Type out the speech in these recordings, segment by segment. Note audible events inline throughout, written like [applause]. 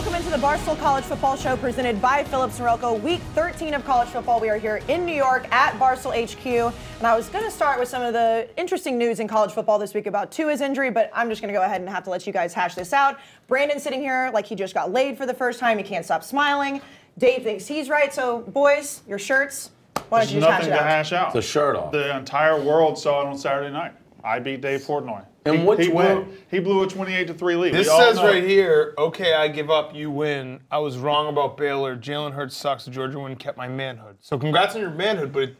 welcome into the Barstool College Football Show presented by Philips Norelco. Week 13 of college football. We are here in New York at Barstool HQ. And I was going to start with some of the interesting news in college football this week about Tua's injury, but I'm just going to go ahead and have to let you guys hash this out. Brandon sitting here like he just got laid for the first time. He can't stop smiling. Dave thinks he's right. So, boys, your shirts, why don't There's you just hash nothing it to out? hash out. The shirt off. The entire world saw it on Saturday night. I beat Dave Portnoy. And he, which he, win- one- he blew a 28 to 3 lead. This says know. right here, okay, I give up, you win. I was wrong about Baylor. Jalen Hurts sucks. Georgia win kept my manhood. So congrats on your manhood, but it,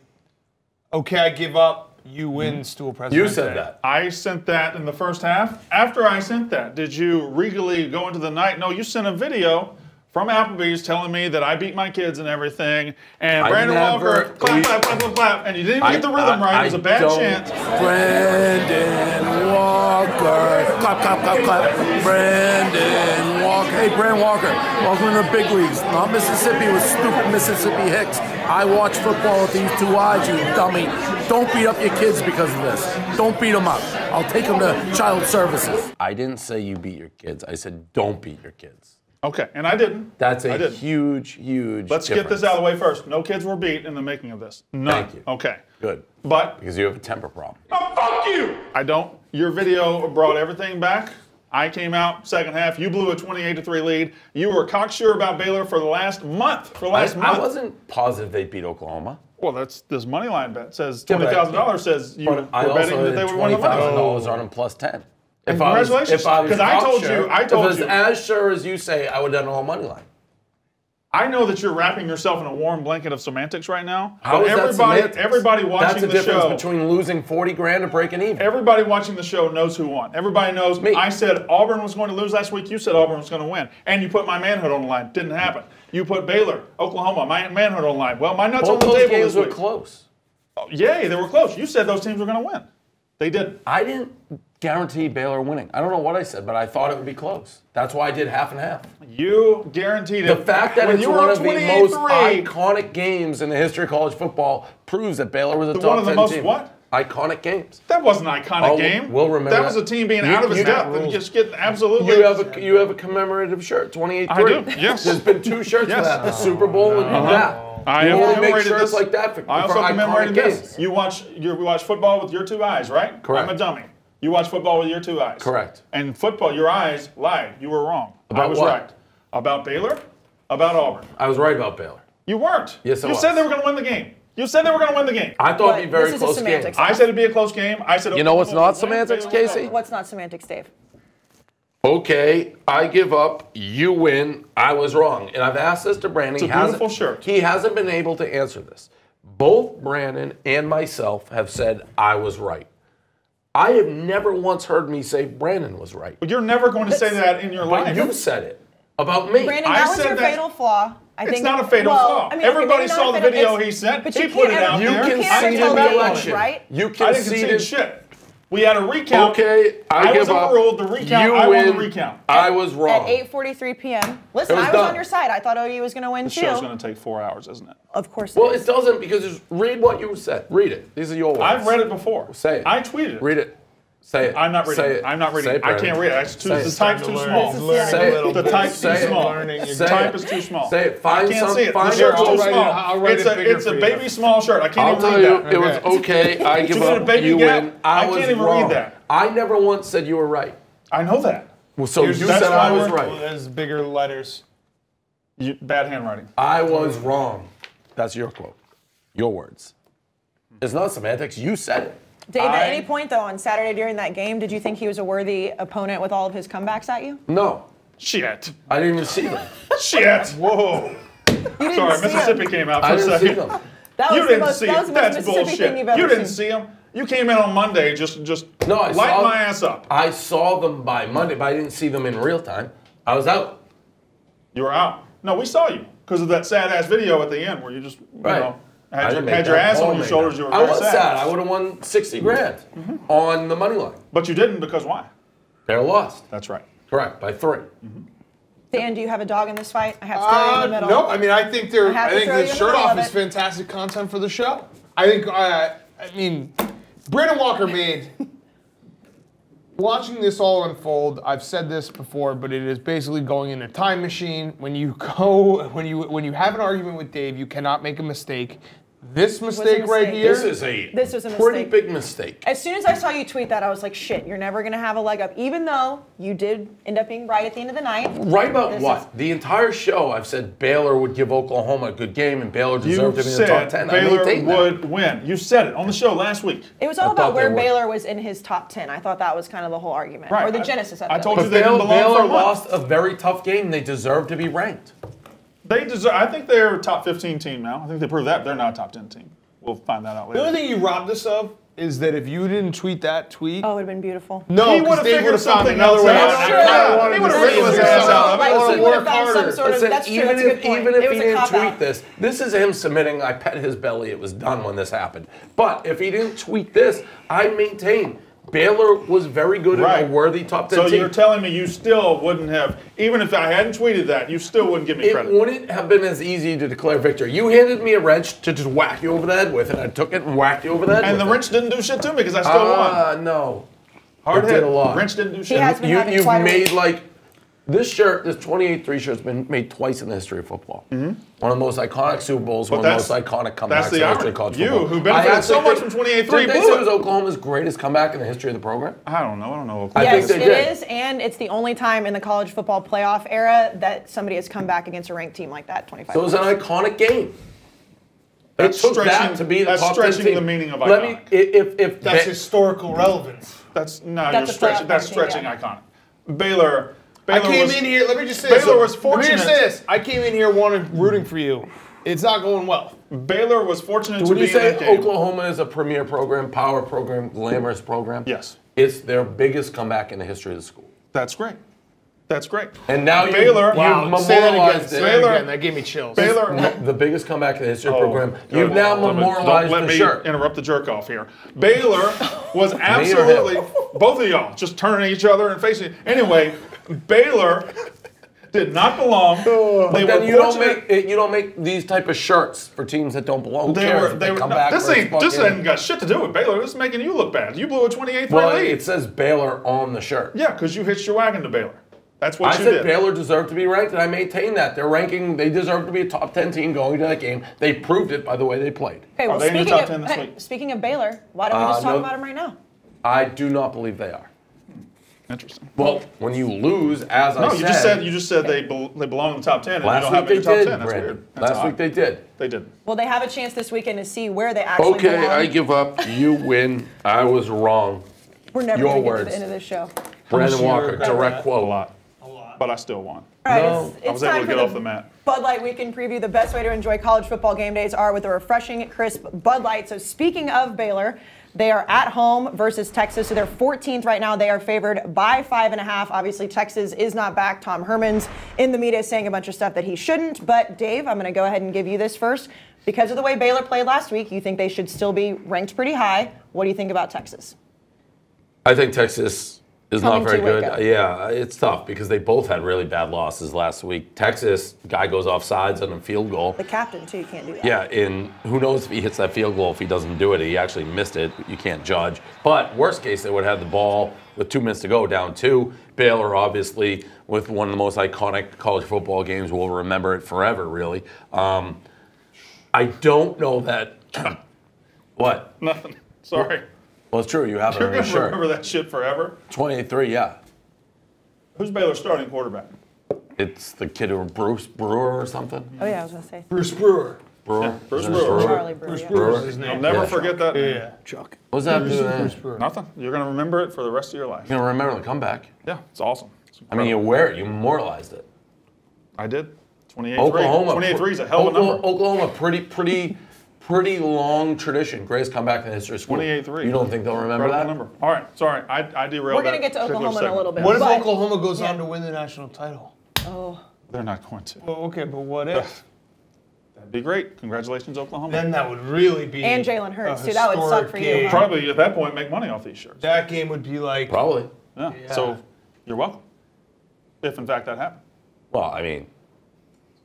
okay, I give up, you win, mm-hmm. stool president. You said that. I sent that in the first half. After I sent that, did you regally go into the night? No, you sent a video from Applebee's telling me that I beat my kids and everything. And I Brandon never- Walker, clap, we- clap, clap, clap, clap. And you didn't even I- get the rhythm I- right. It was I a bad don't- chance. Brandon Walker. Clap, clap, clap, clap. Brandon Walker. Hey, Brandon Walker. Welcome to the big leagues. Not Mississippi with stupid Mississippi Hicks. I watch football with these two eyes, you dummy. Don't beat up your kids because of this. Don't beat them up. I'll take them to child services. I didn't say you beat your kids. I said don't beat your kids. Okay, and I didn't. That's I a didn't. huge, huge. Let's get this out of the way first. No kids were beat in the making of this. None. Thank you. Okay. Good. But Because you have a temper problem. Oh, fuck you! I don't. Your video brought everything back. I came out second half. You blew a 28 to 3 lead. You were cocksure about Baylor for the last month. For the I, last month. I wasn't positive they'd beat Oklahoma. Well, that's this money line bet says Yeah, twenty I- thousand dollars says you But were betting that they would win twenty the money. thousand line. dollars oh. on them plus ten. And If I was, congratulations, if I I told cocksure, you- I told if it was you. as sure as you say, I would have done whole money line. I know that you're wrapping yourself in a warm blanket of semantics right now. How is that everybody, semantics? everybody watching That's the the difference show, between losing forty grand and breaking even. everybody watching the show knows who won. Everybody knows. Me. I said Auburn was going to lose last week. You said Auburn was going to win, and you put my manhood on the line. Didn't happen. You put Baylor, Oklahoma, my manhood on the line. Well, my nuts Both on the those table games this were week. close. Oh, yay, they were close. You said those teams were going to win. They didn't. I didn't guarantee Baylor winning. I don't know what I said, but I thought it would be close. That's why I did half and half. You guaranteed The it. fact that when it's one of the 28-3, most iconic games in the history of college football proves that Baylor was a top one of the 10 most team. what? Iconic games. That wasn't an iconic Oh, game. we'll remember That that. was a team being You- out of its depth and just getting absolutely. You have a you have a commemorative shirt, 28 I do, yes. There's been two shirts Yes. for that, the Super Bowl and uh-huh. that. I you have only make shirts this. like that for, I for also iconic commemorated games. this. You watch you watch football with your two eyes, right? Correct. I'm a dummy. You watch football with your two eyes. Correct. And football, your eyes lied. You were wrong. I About was what? right. About Baylor, about Auburn. I was right about Baylor. You weren't. Yes, I You was. said they were going to win the game. You said they were going to win the game. I thought But it'd be a very this is a close game. semantics. I said it'd be a close game. I said You know what's not would win, semantics, Kayce? What's not semantics, Dave? Okay, I give up. You win. I was wrong, and I've asked this to Brandon. It's a He hasn't- beautiful shirt. He hasn't been able to answer this. Both Brandon and myself have said I was right. I have never once heard me say Brandon was right. But you're never going to say that in your But life. you said it about me. Brandon, I that was said your that- fatal flaw. I It's think not a fatal well, flaw. I mean, Everybody saw the fatal- video he sent. But He put it out ever- You there. You can't conceded ever the election. right? You I didn't concede conceded. shit. We had a recount. Okay, I, I give was up. overruled. The recount. You I won the win. recount. I was wrong. At 8:43 p.m. Listen, was I was done. on your side. I thought OU was going to win The too. show's going to take four hours, isn't it? Of course. It well, it it is. doesn't because it's, read what you said. Read it. These are your words. I've read it before. Say it. I tweeted it. Read it. Say it. I'm not reading Say it. I'm not reading Say it. I can't read it. It's too, Say the it. type's too small. This is- Say it. The type's too small. The type is too small. Say it. Find I can't some- see it. find the shirt's your- too I'll write it- small. I'll write it's a, bigger it's a for you. baby small shirt. I can't I'll even tell read you, that. it was okay. [laughs] I give Is it a up. baby You gap? win. I, I was can't even read wrong. that. I never once said you were right. I know that. Well, so Here's- you said I was right. There's bigger letters. You, bad handwriting. I was wrong. That's your quote. Your words. It's not semantics. You said it. Dave, at any point though on Saturday during that game, did you think he was a worthy opponent with all of his comebacks at you? No, Shit. I didn't even see them. Shit. [laughs] Whoa. You didn't Sorry, see Mississippi him. came out for I a didn't see second. them. That was You the didn't most, see that was him. the most That's Mississippi bullshit. thing you've ever You didn't seen. see him. You came in on Monday, just just No, I light saw my ass up. I saw them by Monday, but I didn't see them in real time. I was out. You were out. No, we saw you because of that sad ass video at the end where you just you Right. know I had your, didn't had your ass on your shoulders. You were I was sad. sad. I would have won 60 grand on the money line. But you didn't because why? They're lost. That's right. Correct, by three. Dan, do you have a dog in this fight? I have to throw you in Uh, the middle. no, I mean I think they're. I I, think throw the you in the shirt off is fantastic content for the show. I think. Uh, I mean, Brandon Walker made watching this all unfold, I've said this before, but it is basically going in a time machine. When you go, [laughs] when you when you have an argument with Dave, you cannot make a mistake. This mistake right here. This is a This was a pretty mistake. big mistake. As soon as I saw you tweet that, I was like, shit, you're never going to have a leg up, even though you did end up being right at the end of the night. Right about This what? is- the entire show, I've said Baylor would give Oklahoma a good game, and Baylor You deserved to be in the top said ten. I Baylor maintain that. would win. You said it on the show last week. It was all I about where. Baylor was in his top 10. I thought that was kind of the whole argument, Right. or the I- genesis of I told you least. they didn't Baylor, belong Baylor a lost a very tough game. They deserve to be ranked. They deserve. I think they're a top 15 team now. I think they proved that they're not a top 10 team. We'll find that out later. The only thing you robbed us of is that if you didn't tweet that tweet, Oh, it would have been beautiful. no, He 'cause would've Dave figured would've found something another else way. out. and I Sure. kinda wanted He would've see wriggled his ass saw out. it. Like, I he wanna would have work found some harder. sort of. Listen, that's true. even That's a if good point. even if he didn't tweet out. this, this is him submitting. I pet his belly. It was done when this happened. But if he didn't tweet this, I maintain Baylor was very good Right. and a worthy top ten So team. you're telling me you still wouldn't have, even if I hadn't tweeted that, you still wouldn't give me it credit. wouldn't have been as easy to declare victory. You handed me a wrench to just whack you over the head with, and I took it and whacked you over the head. And with the it. wrench didn't do shit to me because I still won. Ah, no. Hard it hit. did a lot. Wrench didn't do shit. has been You, having you've quite made week. like this shirt, this 28-3 shirt's been made twice in the history of football. One of the most iconic Super Bowls, one of the most Mm-hmm. iconic comebacks that's the in the history irony. of college You, football. who benefited I actually so much think- from 28-3, Didn't they say it. it was Oklahoma's greatest comeback in the history of the program? I don't know. I don't know. I Yes, think it did. is, and it's the only time in the college football playoff era that somebody has come back against a ranked team like that. 25. So it was an iconic game. That's it took that stretching- to be the that's top stretching team. the meaning of Let me, iconic. if if That's Ba- historical relevance. That's no, That's you're stretching. playoff That's team, stretching yeah. iconic. Baylor. Baylor I came was, in here. Let me just say Baylor something. was Let me just say this. I came in here wanting rooting for you. It's not going well. Baylor was fortunate to Would be you say in that game. Oklahoma is a premier program, power program, glamorous program? Yes. It's their biggest comeback in the history of the school. That's great. That's great. And now you, Baylor- you Wow, say that again. memorialized Say it. that Baylor- again. That gave me chills. Baylor. the biggest comeback in the history of the Oh, program. You've now Don't- memorialized Don't let the me shirt. interrupt the jerk off here. Baylor was [laughs] absolutely both of y'all just turning each other and facing. Anyway, Baylor did not belong. They But were then you don't fortunate- make you don't make these type of shirts for teams that don't belong. Who They cares were. if They were. come no, back this for ain't. This fucking- ain't got shit to do with Baylor. This is making you look bad. You blew a 28-3 Well, lead. it says Baylor on the shirt. yeah, because you hitched your wagon to Baylor. That's what I you said did. Baylor deserved to be ranked, and I maintain that. they're ranking, they deserve to be a top 10 team going to that game. They proved it by the way they played. Okay, well, they in your speaking top of, 10 this hey, week? speaking of Baylor, why don't we Uh, just talk no- about him right now? I do not believe they are. Interesting. Well, when you lose, as I No, said, you just said you just said they bel they belong in the top 10 and you last don't week have they them in your top did, 10. That's Brandon. weird. That's Last odd. week they did. They did. Well, they have a chance this weekend to see where they actually Okay, belong. I give up. You win. I was wrong. We're never your going to get to the end of this show. Brandon much Walker, direct that? quote. A lot. A lot. But I still won. All right, No. it's, I it's was able time to for get the off the mat. Bud Light Weekend Preview. The best way to enjoy college football game days are with a refreshing, crisp Bud Light. So speaking of Baylor, they are at home versus Texas. So they're 14th right now. They are favored by five and a half. Obviously, Texas is not back. Tom Herman's in the media saying a bunch of stuff that he shouldn't. But Dave, I'm going to go ahead and give you this first. Because of the way Baylor played last week, you think they should still be ranked pretty high. What do you think about Texas? I think Texas is not very good. Waco. Yeah, it's tough because they both had really bad losses last week. Texas guy goes off sides on a field goal. The captain, too, you can't do that. Yeah, and who knows if he hits that field goal if he doesn't do it. He actually missed it. You can't judge. But worst case, they would have the ball with two minutes to go, down two. Baylor, obviously, with one of the most iconic college football games, we'll remember it forever. Really. Um, I don't know that. [clears throat] what? Nothing. Sorry. Well, it's true. You have it You're on your going to remember shirt. that shit forever. 23. Yeah. Who's Baylor's starting quarterback? It's the kid who Bruce Brewer or something. Oh, yeah, I was going to say. Bruce Brewer. Brewer. Bruce Isn't Brewer. Charlie Brewer. yeah. Brewer. Is his name. I'll never Yeah. forget that. name. Yeah. Chuck. What's that Bruce, doing? Bruce Brewer. Nothing. You're going to remember it for the rest of your life. You're gonna remember the comeback. Yeah, it's awesome. It's I mean, you wear it. You memorialized it. I did. 28 Oklahoma. 28 is a hell of a number. Oklahoma, pretty, pretty, pretty long tradition. Greatest comeback in the history of school. 28-3. You don't think they'll remember Incredible that? number. All right, sorry. I, I derailed We're going to get to particular Oklahoma in a little bit. What if but- Oklahoma goes yeah. on to win the national title? Oh. They're not going to. Well, okay, but what if? That'd be great. Congratulations, Oklahoma. then that would really be. And Jalen Hurts, too. That would suck historic for you, huh? Probably at that point make money off these shirts. That game would be like. Probably. Yeah. Yeah. So you're welcome. If in fact that happened. Well, I mean,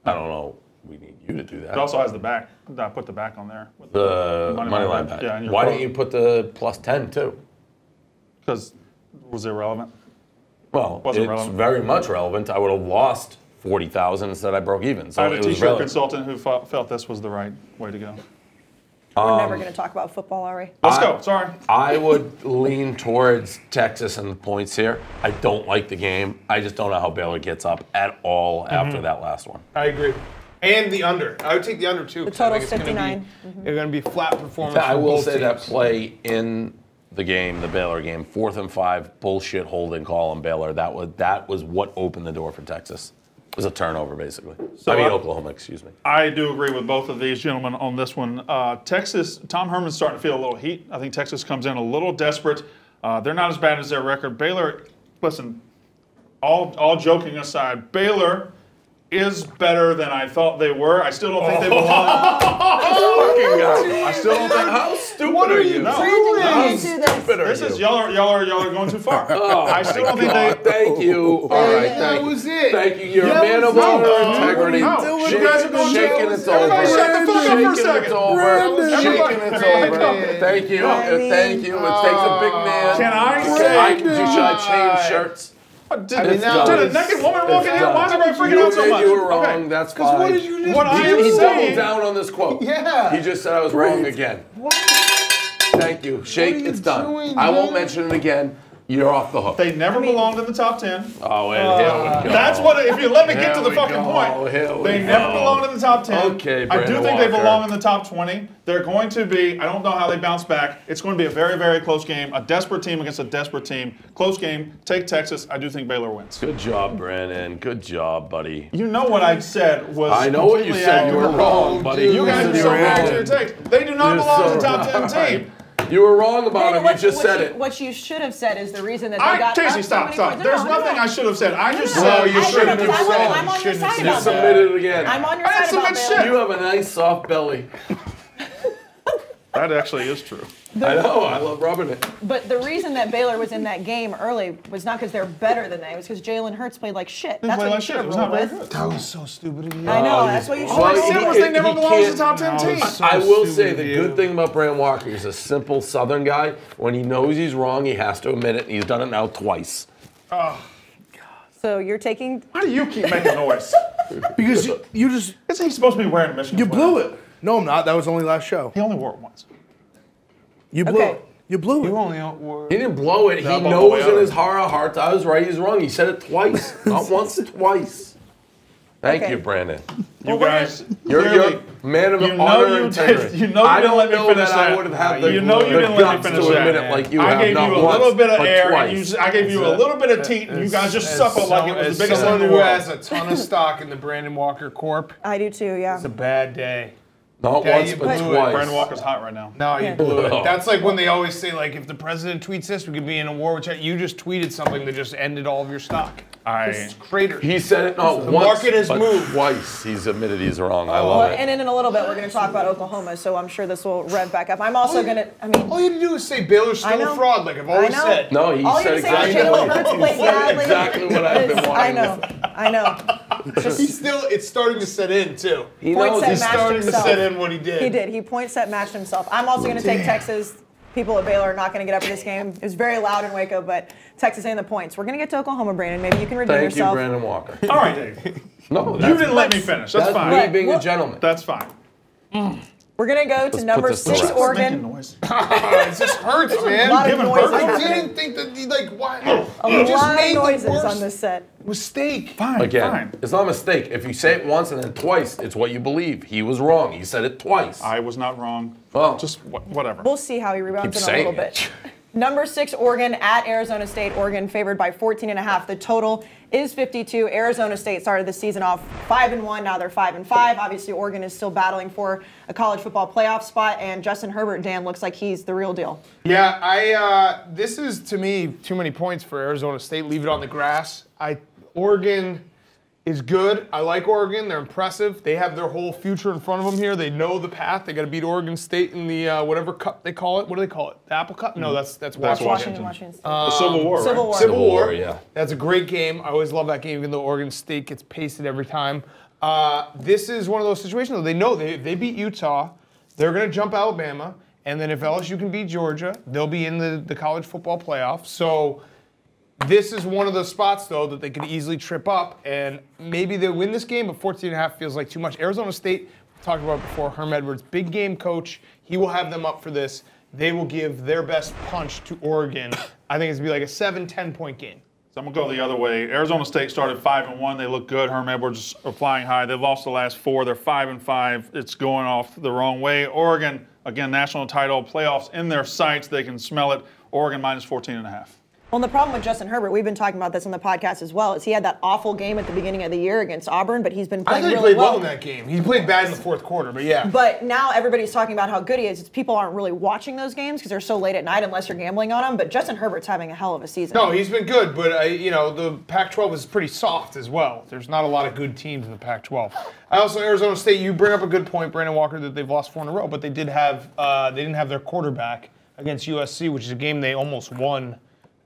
I don't know. We need you to do that. It also has the back. I put the back on there. with The money money line line bet. bet. Yeah, Why didn't you put the plus ten too? Because was it relevant? Well, Wasn't it's relevant. very much relevant. I would have lost forty thousand instead. I broke even. So I had a it was t-shirt consultant who felt, felt this was the right way to go. We're Um, never going to talk about football, are we? Let's I- go. Sorry. I would lean towards Texas and the points here. I don't like the game. I just don't know how Baylor gets up at all Mm-hmm. after that last one. I agree. And the under. I would take the under too. The total think total's it's gonna 59. Be, They're going to be flat performance. I will both say that play in the game, the Baylor game, fourth and five, bullshit holding call on Baylor. That was that was what opened the door for Texas. It was a turnover, basically. I mean, I- Oklahoma, excuse me. I do agree with both of these gentlemen on this one. Uh, Texas, Tom Herman's starting to feel a little heat. I think Texas comes in a little desperate. Uh, they're not as bad as their record. Baylor, listen, all, all joking aside, Baylor is better than I thought they were. I still don't think they oh. belong. [laughs] I still don't think. How stupid What are are you you? doing? How into this. stupid are This you? is y'all are y'all are y'all are going too far. Oh, I still don't think God. they. Thank you. All right, that thank you. was it. Thank you. You're That a man of was it. honor No, and integrity. no. You Shake- guys are going too- shaking it's over. Everybody shut the fuck up for a Shaking second. it's over. Brandon. Shaking it's Everybody- over. Thank you. I mean- Thank you. It takes a big man. Can I I say? can do. Should I change shirts? Did, mean, did a naked woman walk in here? Why is everybody freaking You out so much? You were wrong. Okay. That's fine. what did you just What I He, am he doubled down on this quote. Yeah. He just said I was wrong again. What? Thank you. Shake. you It's done. doing, I won't mention it again. You're off the hook. They never belonged in the top ten. oh, and here we go. That's what. If you let me get to the fucking go, point, here we they never go. belonged in the top ten. Okay, Brandon I do Brandon think they belong in the top twenty. They're going to be. I don't know how they bounce back. It's going to be a very, very close game. A desperate team against a desperate team. Close game. Take Texas. I do think Baylor wins. Good job, Brandon. Good job, buddy. You know what I said was. I know what you completely said. You were accurate. wrong, buddy. You guys are so wrong wrong. to your takes. They do not You're belong so in the top wrong. ten team. You were wrong about him. You just what said you, it. What you should have said is the reason that they I, got Kayce, up so stop, many stop. No, There's no, no, nothing no. I should have said. I just No, said you I shouldn't should've- have I'm on- said. I'm on your Shouldn't have side said. about You that. submitted it again. I'm on your side didn't about shit. You have a nice soft belly. [laughs] That actually is true. I know. I love rubbing it. But the reason that Baylor was in that game early was not because they're better than they. It was because Jalen Hurts played like shit. That's Play what like you shit. should have rolled with. good. That was so stupid of you. I know. Oh, that's what you should All I have said was they never he belonged in the top ten No, team. so I will say the good thing about Brand Walker, he's a simple Southern guy. When he knows he's wrong, he has to admit it. He's done it now twice. Oh. God. So you're taking. Why do you keep making noise? [laughs] Because you, you just Isn't he supposed to be wearing a Michigan you blew it. No, I'm not. That was only last show. He only wore it once. You blew Okay. it. You blew it. You only were. He didn't blow it. He Not all the knows in his heart of hearts I was right, he's wrong. He said it twice. [laughs] Not once, twice. Thank Okay. you, Brandon. You we're guys, You're, clearly, you're a man of you know honor you and did- you know you I didn't don't let me know finish that, I would have had the, you know you the didn't let me guts finish to that. admit it like you I have gave you a once, little bit of air, twice. and you, I gave you a little bit of teat, and you guys just suckled like it was the biggest thing someone in the who world. has a ton of stock in the Brandon Walker Corp. I do too. Yeah. It's a bad day. Not Yeah, once, but blew it. twice. Brandon Walker's hot right now. No, you blew it. Oh. That's like when they always say, like, if the president tweets this, we could be in a war with China. You just tweeted something that just ended all of your stock. I, It's crater. He said it not The once, market has but moved. twice. He's admitted he's wrong. I Well, it. and in a little bit, we're going to talk about Oklahoma, so I'm sure this will rev back up. I'm also going to, I mean, All you had to do is say Baylor's still a fraud, like I've always said. No, he all said you're saying is exactly Jalen what Hurts he played said badly. [laughs] exactly what I've been It's- wanting. I know. I [laughs] know. He's still, it's starting to set in, too. He Points knows that he's starting to set in what he did. He did. He point set matched himself. I'm also going to take Texas. People at Baylor are not going to get up for this game. It was very loud in Waco, but Texas and the points. We're going to get to Oklahoma, Brandon. Maybe you can redeem Thank you, yourself. Brandon Walker. all right, Dave. [laughs] No, You didn't let me finish. That's, that's fine. me being Well- a gentleman. That's fine. Mm. We're going to go to put number this to six, rest. Making Oregon. noise. [laughs] it just hurts, man. A lot of Giving noises. I didn't think that, he, like, why? A You just lot made of the noises worst on this set. mistake. Fine, Again, fine. it's not a mistake. If you say it once and then twice, it's what you believe. He was wrong. He said it twice. I was not wrong. Well. just wh- whatever. We'll see how he rebounds in a little saying bit. [laughs] Number six, Oregon at Arizona State. Oregon favored by 14 and a half. The total is 52. Arizona State started the season off five and one. Now they're five and five. Obviously, Oregon is still battling for a college football playoff spot, and Justin Herbert, Dan, looks like he's the real deal. Yeah, I. Uh, this is to me too many points for Arizona State. Leave it on the grass. I Oregon is good. I like Oregon. They're impressive. They have their whole future in front of them here. They know the path. They got to beat Oregon State in the uh, whatever cup they call it. What do they call it? The Apple Cup? No, that's that's That's Washington. Washington, Washington. Washington. the Civil War. Civil right? War. Civil War. War, yeah. That's a great game. I always love that game, even though Oregon State gets pasted every time. Uh, this is one of those situations. They know they, they beat Utah. They're going to jump Alabama. And then if LSU can beat Georgia, they'll be in the, the college football playoff. So This is one of those spots, though, that they could easily trip up, and maybe they win this game, but 14 and a half feels like too much. Arizona State, talked about before, Herm Edwards, big game coach. He will have them up for this. They will give their best punch to Oregon. I think it's going to be like a 7 10 point game. So I'm gonna go the other way. Arizona State started five and one. They look good. Herm Edwards are flying high. They've lost the last four. They're five and five. It's going off the wrong way. Oregon, again, national title, playoffs in their sights. They can smell it. Oregon minus 14 and a half. Well, the problem with Justin Herbert, we've been talking about this on the podcast as well, is he had that awful game at the beginning of the year against Auburn, but he's been I playing he really played well in that game. He played bad in the fourth quarter, but yeah. But now everybody's talking about how good he is. It's people aren't really watching those games because they're so late at night unless you're gambling on them. But Justin Herbert's having a hell of a season. No, he's been good, but I, you know the Pac-12 is pretty soft as well. There's not a lot of good teams in the Pac-12. I also Arizona State. You bring up a good point, Brandon Walker, that they've lost four in a row, but they did have uh, they didn't have their quarterback against USC, which is a game they almost won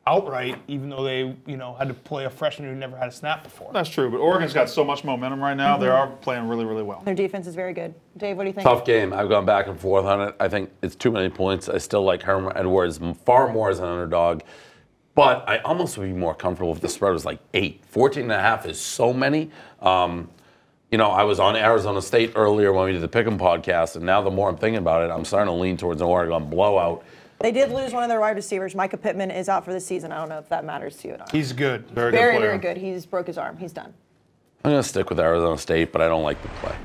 outright, even though they you know had to play a freshman who never had a snap before. That's true, but Oregon's got so much momentum right now. They are playing really, really well. Their defense is very good. Dave, what do you think? Tough game. I've gone back and forth on it. I think it's too many points. I still like Herman Edwards far more as an underdog. But I almost would be more comfortable if the spread was like eight. 14 and a half is so many. Um, you know, I was on Arizona State earlier when we did the Pick'em podcast, and now the more I'm thinking about it, I'm starting to lean towards an Oregon blowout. They did lose one of their wide receivers. Mycah Pittman is out for the season. I don't know if that matters to you or not. He's good. Very, very, good player. very good. He's broke his arm. He's done. I'm going to stick with Arizona State, but I don't like the play.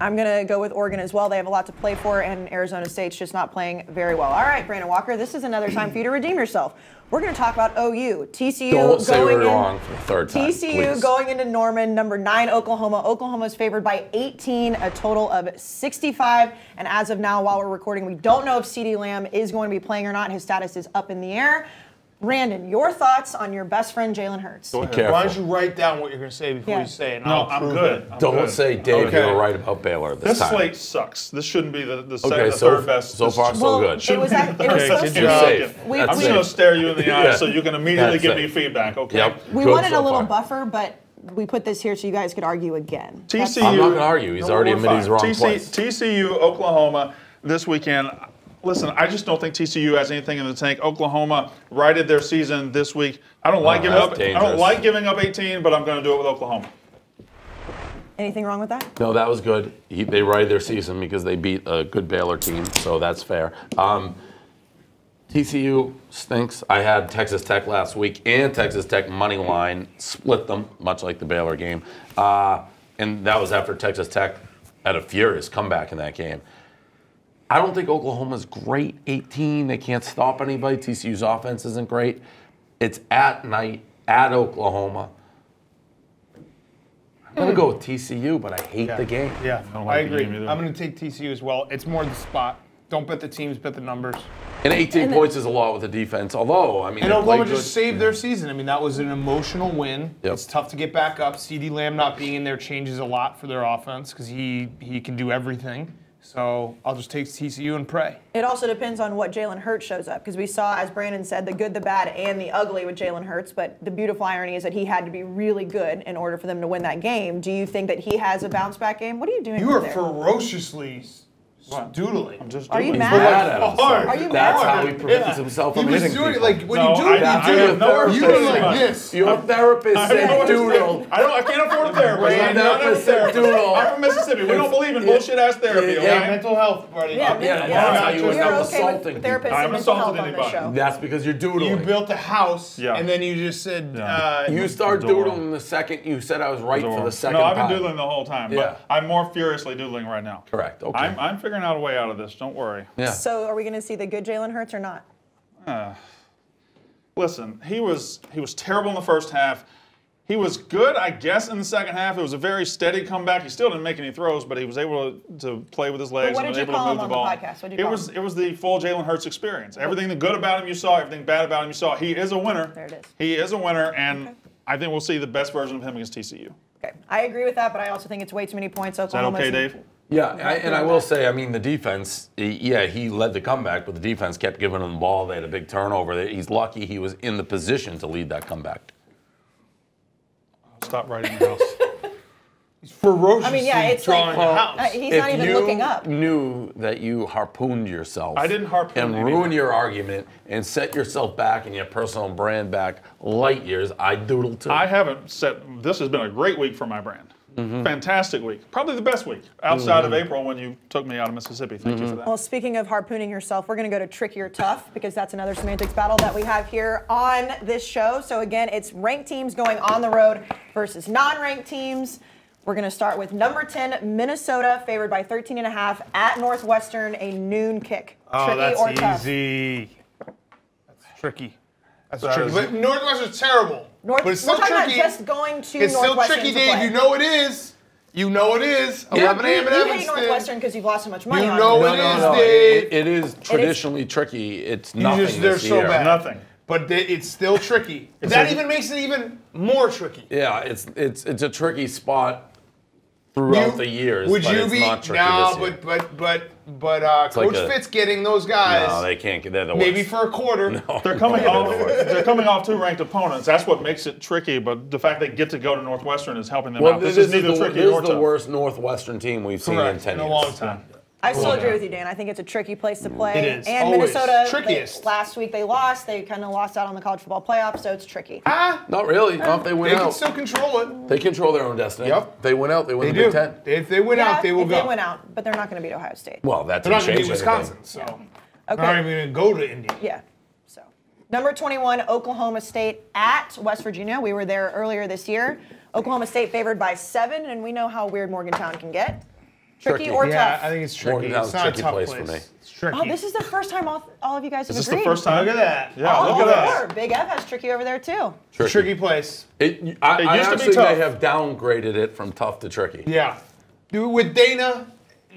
I'm going to go with Oregon as well. They have a lot to play for, and Arizona State's just not playing very well. All right, Brandon Walker, this is another time for you to redeem yourself. We're going to talk about OU. TCU Don't say going in, wrong for the third time. TCU please. going into Norman, number nine, Oklahoma. Oklahoma's favored by 18, a total of 65. And as of now, while we're recording, we don't know if CeeDee Lamb is going to be playing or not. His status is up in the air. Brandon, your thoughts on your best friend Jalen Hurts? Go ahead. Careful. Why don't you write down what you're going to say before Yeah. you say it? and No, I'll I'm good. I'm Don't good. say, Dave, Okay. you were right about Baylor this, This time. slate sucks. This shouldn't be the, the, second, Okay, the so- third best. so far, so Well, good. It was, act- it was supposed to be. You're job. safe. We- I'm That's just going to stare you in the eyes Yeah. so you can immediately That's give safe. me feedback, okay? Yep. We Good wanted so a little far. buffer, but we put this here so you guys could argue again. TCU. I'm not gonna argue. He's No, already admitted he's fine. wrong TC. TCU, Oklahoma this weekend. Listen, I just don't think TCU has anything in the tank. Oklahoma righted their season this week. I don't like Oh, giving that's up. I don't like giving up 18, but I'm going to do it with Oklahoma. Anything wrong with that? No, that was good. He, they ride their season because they beat a good Baylor team, so that's fair. Um, TCU stinks. I had Texas Tech last week and Texas Tech money line, split them, much like the Baylor game. Uh, and that was after Texas Tech had a furious comeback in that game. I don't think Oklahoma's great. 18, they can't stop anybody. TCU's offense isn't great. It's at night at Oklahoma. I'm gonna go with TCU, but I hate the game. Yeah, I like the agree. game either. I'm going to take TCU as well. It's more the spot. Don't bet the teams, bet the numbers. And 18 points is a lot with the defense. Although, I mean, And they Oklahoma played just good. saved their season. I mean, that was an emotional win. Yep. It's tough to get back up. CeeDee Lamb not being in there changes a lot for their offense because he he can do everything. So I'll just take TCU and pray. It also depends on what Jalen Hurts shows up because we saw, as Brandon said, the good, the bad, and the ugly with Jalen Hurts. But the beautiful irony is that he had to be really good in order for them to win that game. Do you think that he has a bounce back game? What are you doing? You are there? ferociously doodling. I'm just Are you doing mad? it. At himself. Hard. Are you That's mad? how he prevents himself He from was hitting doing it people. like when No, you do it, I you do have it. no You were respect. like this. Your therapist I said don't doodle. I don't. I can't afford therapy. Right. I'm not a Therapist therapist. doodle. I'm from Mississippi. We don't believe in bullshit ass therapy. Yeah, okay? mental health, buddy. Yeah, Yeah, yeah, that's how you You're end up assaulting with therapists I'm assaulting mental health assaulted on this anybody. That's because you're doodling. You built a house, and then you just said, uh, You start doodling the second you said I was right for the second no, I've been doodling the whole time, Yeah. but I'm more furiously doodling right now. Correct. Okay. I'm, I'm figuring out a way out of this. Don't worry. yeah. So, are we going to see the good Jalen Hurts or not? Uh, listen, he was he was terrible in the first half. He was good, I guess, in the second half. It was a very steady comeback. He still didn't make any throws, but he was able to, to play with his legs what and did was you able call to move him the on the ball. podcast? What'd you it call was him? it was the full Jalen Hurts experience. Everything the good about him you saw, everything bad about him you saw. He is a winner. There it is. He is a winner, and I think we'll see the best version of him against TCU. Okay, I agree with that, but I also think it's way too many points. Is that okay, Dave? Yeah, I, and I will say, I mean, the defense, yeah, he led the comeback, but the defense kept giving him the ball. They had a big turnover. He's lucky he was in the position to lead that comeback. Stop writing the house. [laughs] He's ferociously I mean, yeah, it's drawing like the house. uh, he's if not even you looking up. knew that you harpooned yourself, I didn't harpoon and anything. ruin your argument and set yourself back and your personal brand back light years, I doodle too. I haven't set. This has been a great week for my brand. Mm-hmm. Fantastic week. Probably the best week outside of April when you took me out of Mississippi. Thank Mm-hmm. you for that. Well, speaking of harpooning yourself, we're going to go to tricky or tough because that's another semantics battle that we have here on this show. So again, it's ranked teams going on the road versus non-ranked teams. We're going to start with number 10, Minnesota, favored by 13 and a half at Northwestern, a noon kick. Oh, tricky that's or tough? easy. That's tricky. That's That tricky. is- But Northwestern's terrible. North, but it's we're still talking tricky. about just going to it's still tricky, to Dave. You know it is. You know it is. 11 you, a.m. in you hate Evanston. Northwestern because you've lost so much money You on know them. it no, is, no, no. Dave. It, it is traditionally tricky. It's You nothing just, they're this so year. bad. Nothing. But they, it's still tricky. [laughs] that a- even makes it even more tricky. Yeah, it's it's it's a tricky spot throughout You- the years. Would but you it's be not tricky no? this year. But but but but uh, like Coach a- Fitz getting those guys no, they can't get. They're the maybe for a quarter. No, They're coming [laughs] off. They're coming off two ranked opponents. That's what makes it tricky. But the fact they get to go to Northwestern is helping them Well, out. this, This, is is neither the, tricky this nor is the tough. worst Northwestern team we've seen in Correct. ten in a years. long time. I still agree with you, Dan. I think it's a tricky place to play. It is. And Always. Minnesota, they- Trickiest. last week they lost. They kind of lost out on the college football playoffs, so it's tricky. Ah, Not really. Not if they win they can out. still control it. They control their own destiny. Yep. They win out. They win They the do. Big Ten. If they win yeah, out, they will if go. they win out, but they're not going to beat Ohio State. Well, that They're not didn't going to change beat anything. Wisconsin, so okay. they're not even going to go to Indy. Yeah. So, number 21, Oklahoma State at West Virginia. We were there earlier this year. Oklahoma State favored by seven, and we know how weird Morgantown can get. Tricky, Tricky. or Yeah, tough? I think it's tricky. Morgantown's It's not a tricky tough place place for me. It's tricky. oh, this is the first time all, all of you guys have Is this agreed. the first time? Look at that. Yeah, Oh, look at that. Big F has tricky over there too. It's a tricky place. It, I, It I used to be actually may have downgraded it from tough to tricky. Yeah. Do with Dana,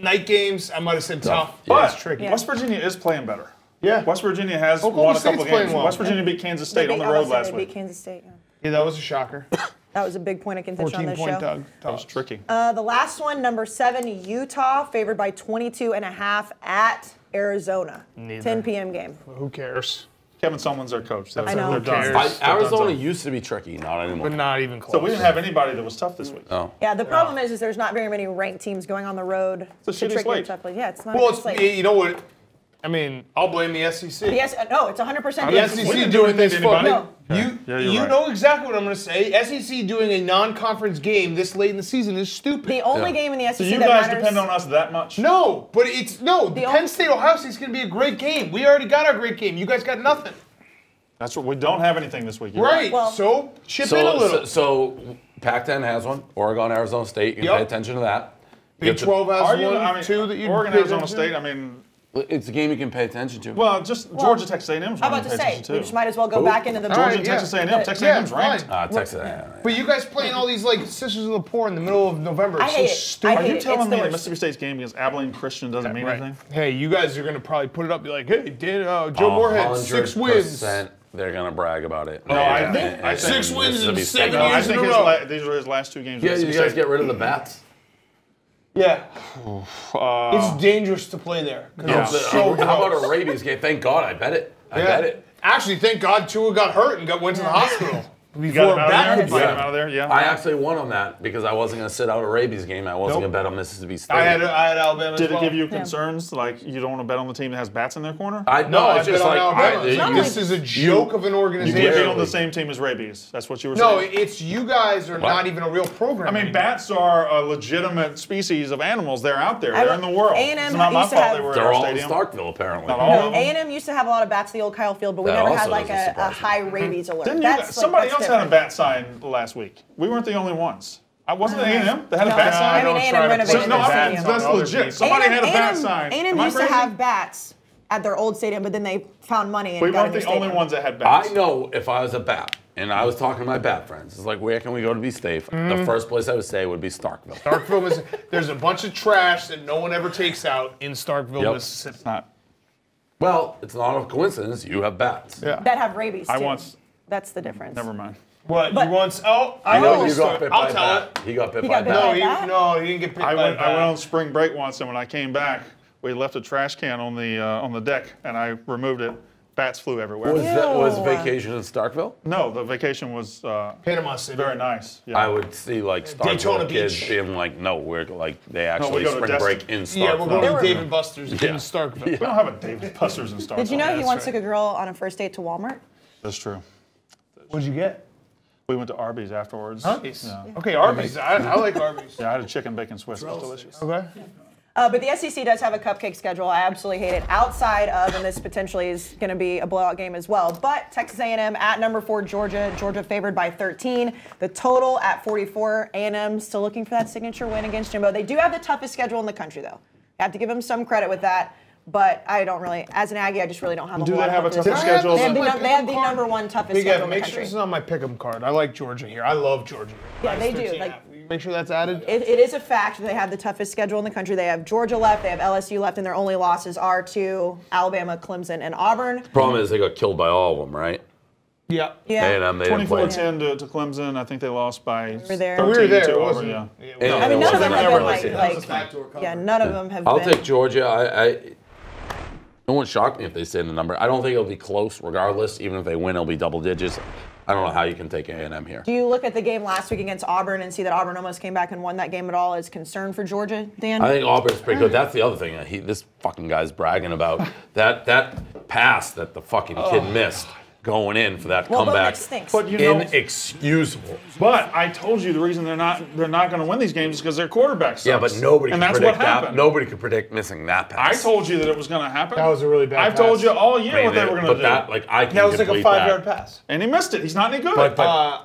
night games, I might have said tough. Yeah. But But it's tricky. Yeah. West Virginia is playing better. Yeah. West Virginia has Oklahoma won a State's couple playing games. well. West Virginia beat Kansas They State on the road was saying last they week. beat Kansas State. yeah. Yeah, that was a shocker. [laughs] That was a big point of contention 14 on this point show. Doug. That was tricky. Uh, the last one, number seven, Utah, favored by 22 and a half at Arizona. Neither. 10 p.m. game. Who cares? Kevin Sumlin's their coach. They're, I know. they're Who done. cares? I, Arizona done. used to be tricky, not anymore. But not even close. So we didn't have anybody that was tough this week. Oh. Yeah, the problem is, is there's not very many ranked teams going on the road. It's a shitty tricky or slate. tough plays. Yeah, it's not Well, a good it's, slate. you know what? I mean, I'll blame the SEC. Yes, no, it's 100% The the SEC We didn't do doing anything this to for anybody. No. You, Yeah, you're you right. know exactly what I'm going to say. SEC doing a non-conference game this late in the season is stupid. The only Yeah. game in the SEC Do you that guys matters. depend on us that much? no, but it's no. The The Penn only- State Ohio State's going to be a great game. We already got our great game. You guys got nothing. That's what we don't have anything this week. You're Right. Well- so chip in a little. so, so Pac-10 has one. Oregon, Arizona State. You can Yep. pay attention to that. Big You have 12 has Are you? one, I mean, two that you Oregon, pay Arizona attention? State. I mean, It's a game you can pay attention to. well, just Georgia, Texas A&M's. I'm one about to to pay say, attention we to. just might as well go Who? back into the Georgia, All right, and yeah. Texas A&M. Texas Yeah, A&M's ranked. fine. Ah, Texas. But you guys playing all these like Sisters of the Poor in the middle of November. I It's hate so it. stupid. I Are hate you it. Telling the me that. Mississippi State's game against Abilene Christian doesn't mean Right. anything? Hey, you guys are gonna probably put it up, be like, hey, did uh, Joe Moorhead six wins? They're gonna brag about it. No, I think- I think- Six wins in seven State- No, I years in think a row. these were his last two games. Yeah, you guys get rid of the bats. Yeah, Uh, it's dangerous to play there. 'cause Yeah. it's so How about gross. a rabies game? Thank God, I bet it. I Yeah. bet it. Actually, thank God Tua got hurt and got went to the hospital You [laughs] before got him out that of there? could You him him. out of there? Yeah. I actually won on that because I wasn't gonna sit out a rabies game. I wasn't Nope. gonna bet on Mississippi State. I had I had Alabama. Did as it well. give you concerns? Like you don't want to bet on the team that has bats in their corner? I No, no, I it's bet just like Alabama. I, It's you- this is a joke of an you organization. can't be on the same team as rabies. That's what you were saying. no, saying. it's you guys are not even a real program. I mean, anymore. bats are a legitimate species of animals. They're out there. I- They're in the world. A&M it's not my used to fault have- they were at they're our all in stadium. Starkville apparently. Not all of them. A&M used to have a lot of bats at the old Kyle Field, but we never had like a, a surprise me. high rabies mm-hmm. alert. Didn't you That's guys- somebody else had a bat sign last week. We weren't the only ones. I wasn't it A&M that had a No, bat I sign. mean, A&M renovated put no, their I stadium. mean, that's legit. Somebody A&M had a bat A&M sign. A&M Am used to have bats at their old stadium, but then they found money and We got weren't a new the only ones that had bats. I know if I was a bat and I was talking to my bat friends, it's like, where can we go to be safe? Mm-hmm. The first place I would say would be Starkville. Starkville, Miss- there's a bunch of trash that no one ever takes out in Starkville, Yep. Mississippi. It's not. Well, it's not a coincidence. You have bats. Yeah. That have rabies. I once- That's the difference. Never mind. What? But- you once? Oh, I I know know you got bit I'll by a tell bat. it. He got bit He by got a bit bat. by No, a he, bat? no, he didn't get bit I by went, a I went on spring break once, and when I came back, we left a trash can on the uh, on the deck, and I removed it. bats flew everywhere. Was that was vacation in Starkville? No, the vacation was uh, Panama City. very nice. Yeah. I would see like Daytona Starkville kids Beach. being like, no, we're like they actually go to spring break in Starkville. Yeah, we're going to were- Dave and Buster's Yeah. in Starkville. we don't have a David Buster's in Star. Did you know he once right. took a girl on a first date to Walmart? That's true. What'd you get? We went to Arby's afterwards. Arby's. Yeah. Okay, Arby's. I, I like Arby's. Yeah, I had a chicken bacon Swiss. It was delicious. Okay. Uh, but the SEC does have a cupcake schedule. I absolutely hate it. Outside of, and this potentially is going to be a blowout game as well. But Texas A&M at number four, Georgia. Georgia favored by 13. The total at 44. A&M still looking for that signature win against Jimbo. They do have the toughest schedule in the country, though. I have to give them some credit with that. But I don't really, as an Aggie, I just really don't have a Do they lot have a of hope tougher for schedule They have, the, num- they have the number one toughest Big schedule Ev, in the make sure this is on my pick'em card. I like Georgia here. I love Georgia. Yeah, they do, like- half. Will you Make sure that's added. It, it is a fact that they have the toughest schedule in the country. They have Georgia left, they have LSU left, and their only losses are to Alabama, Clemson, and Auburn. The Problem is they got killed by all of them, right? yeah. Yeah. A&M, um, they didn't play. 24-10 to, to Clemson. I think they lost by were there. 13 We were there, to Auburn. Yeah. Yeah, I mean, none of them have been like, like- like a backdoor cover. yeah, none of them have I'll been. take Georgia. I, I it won't shock me if they say the number. I don't think it'll be close, regardless. Even if they win, it'll be double digits. I don't know how you can take A and M here. Do you look at the game last week against Auburn and see that Auburn almost came back and won that game at all as concern for Georgia, Dan? I think Auburn's pretty good. That's the other thing. He, this fucking guy's bragging about that that pass that the fucking kid oh, missed going in for that Well, comeback. Nix. But you know, Inexcusable. but I told you the reason they're not they're not going to win these games is because their quarterback sucks. Yeah, but nobody and could that's predict what that. happened. Nobody could predict missing that pass. I told you that it was going to happen. That was a really bad I've told you all year I mean, what they they- were going to but do. that, like, I can That was like a complete five-yard pass. and he missed it. He's not any good. But, but Uh,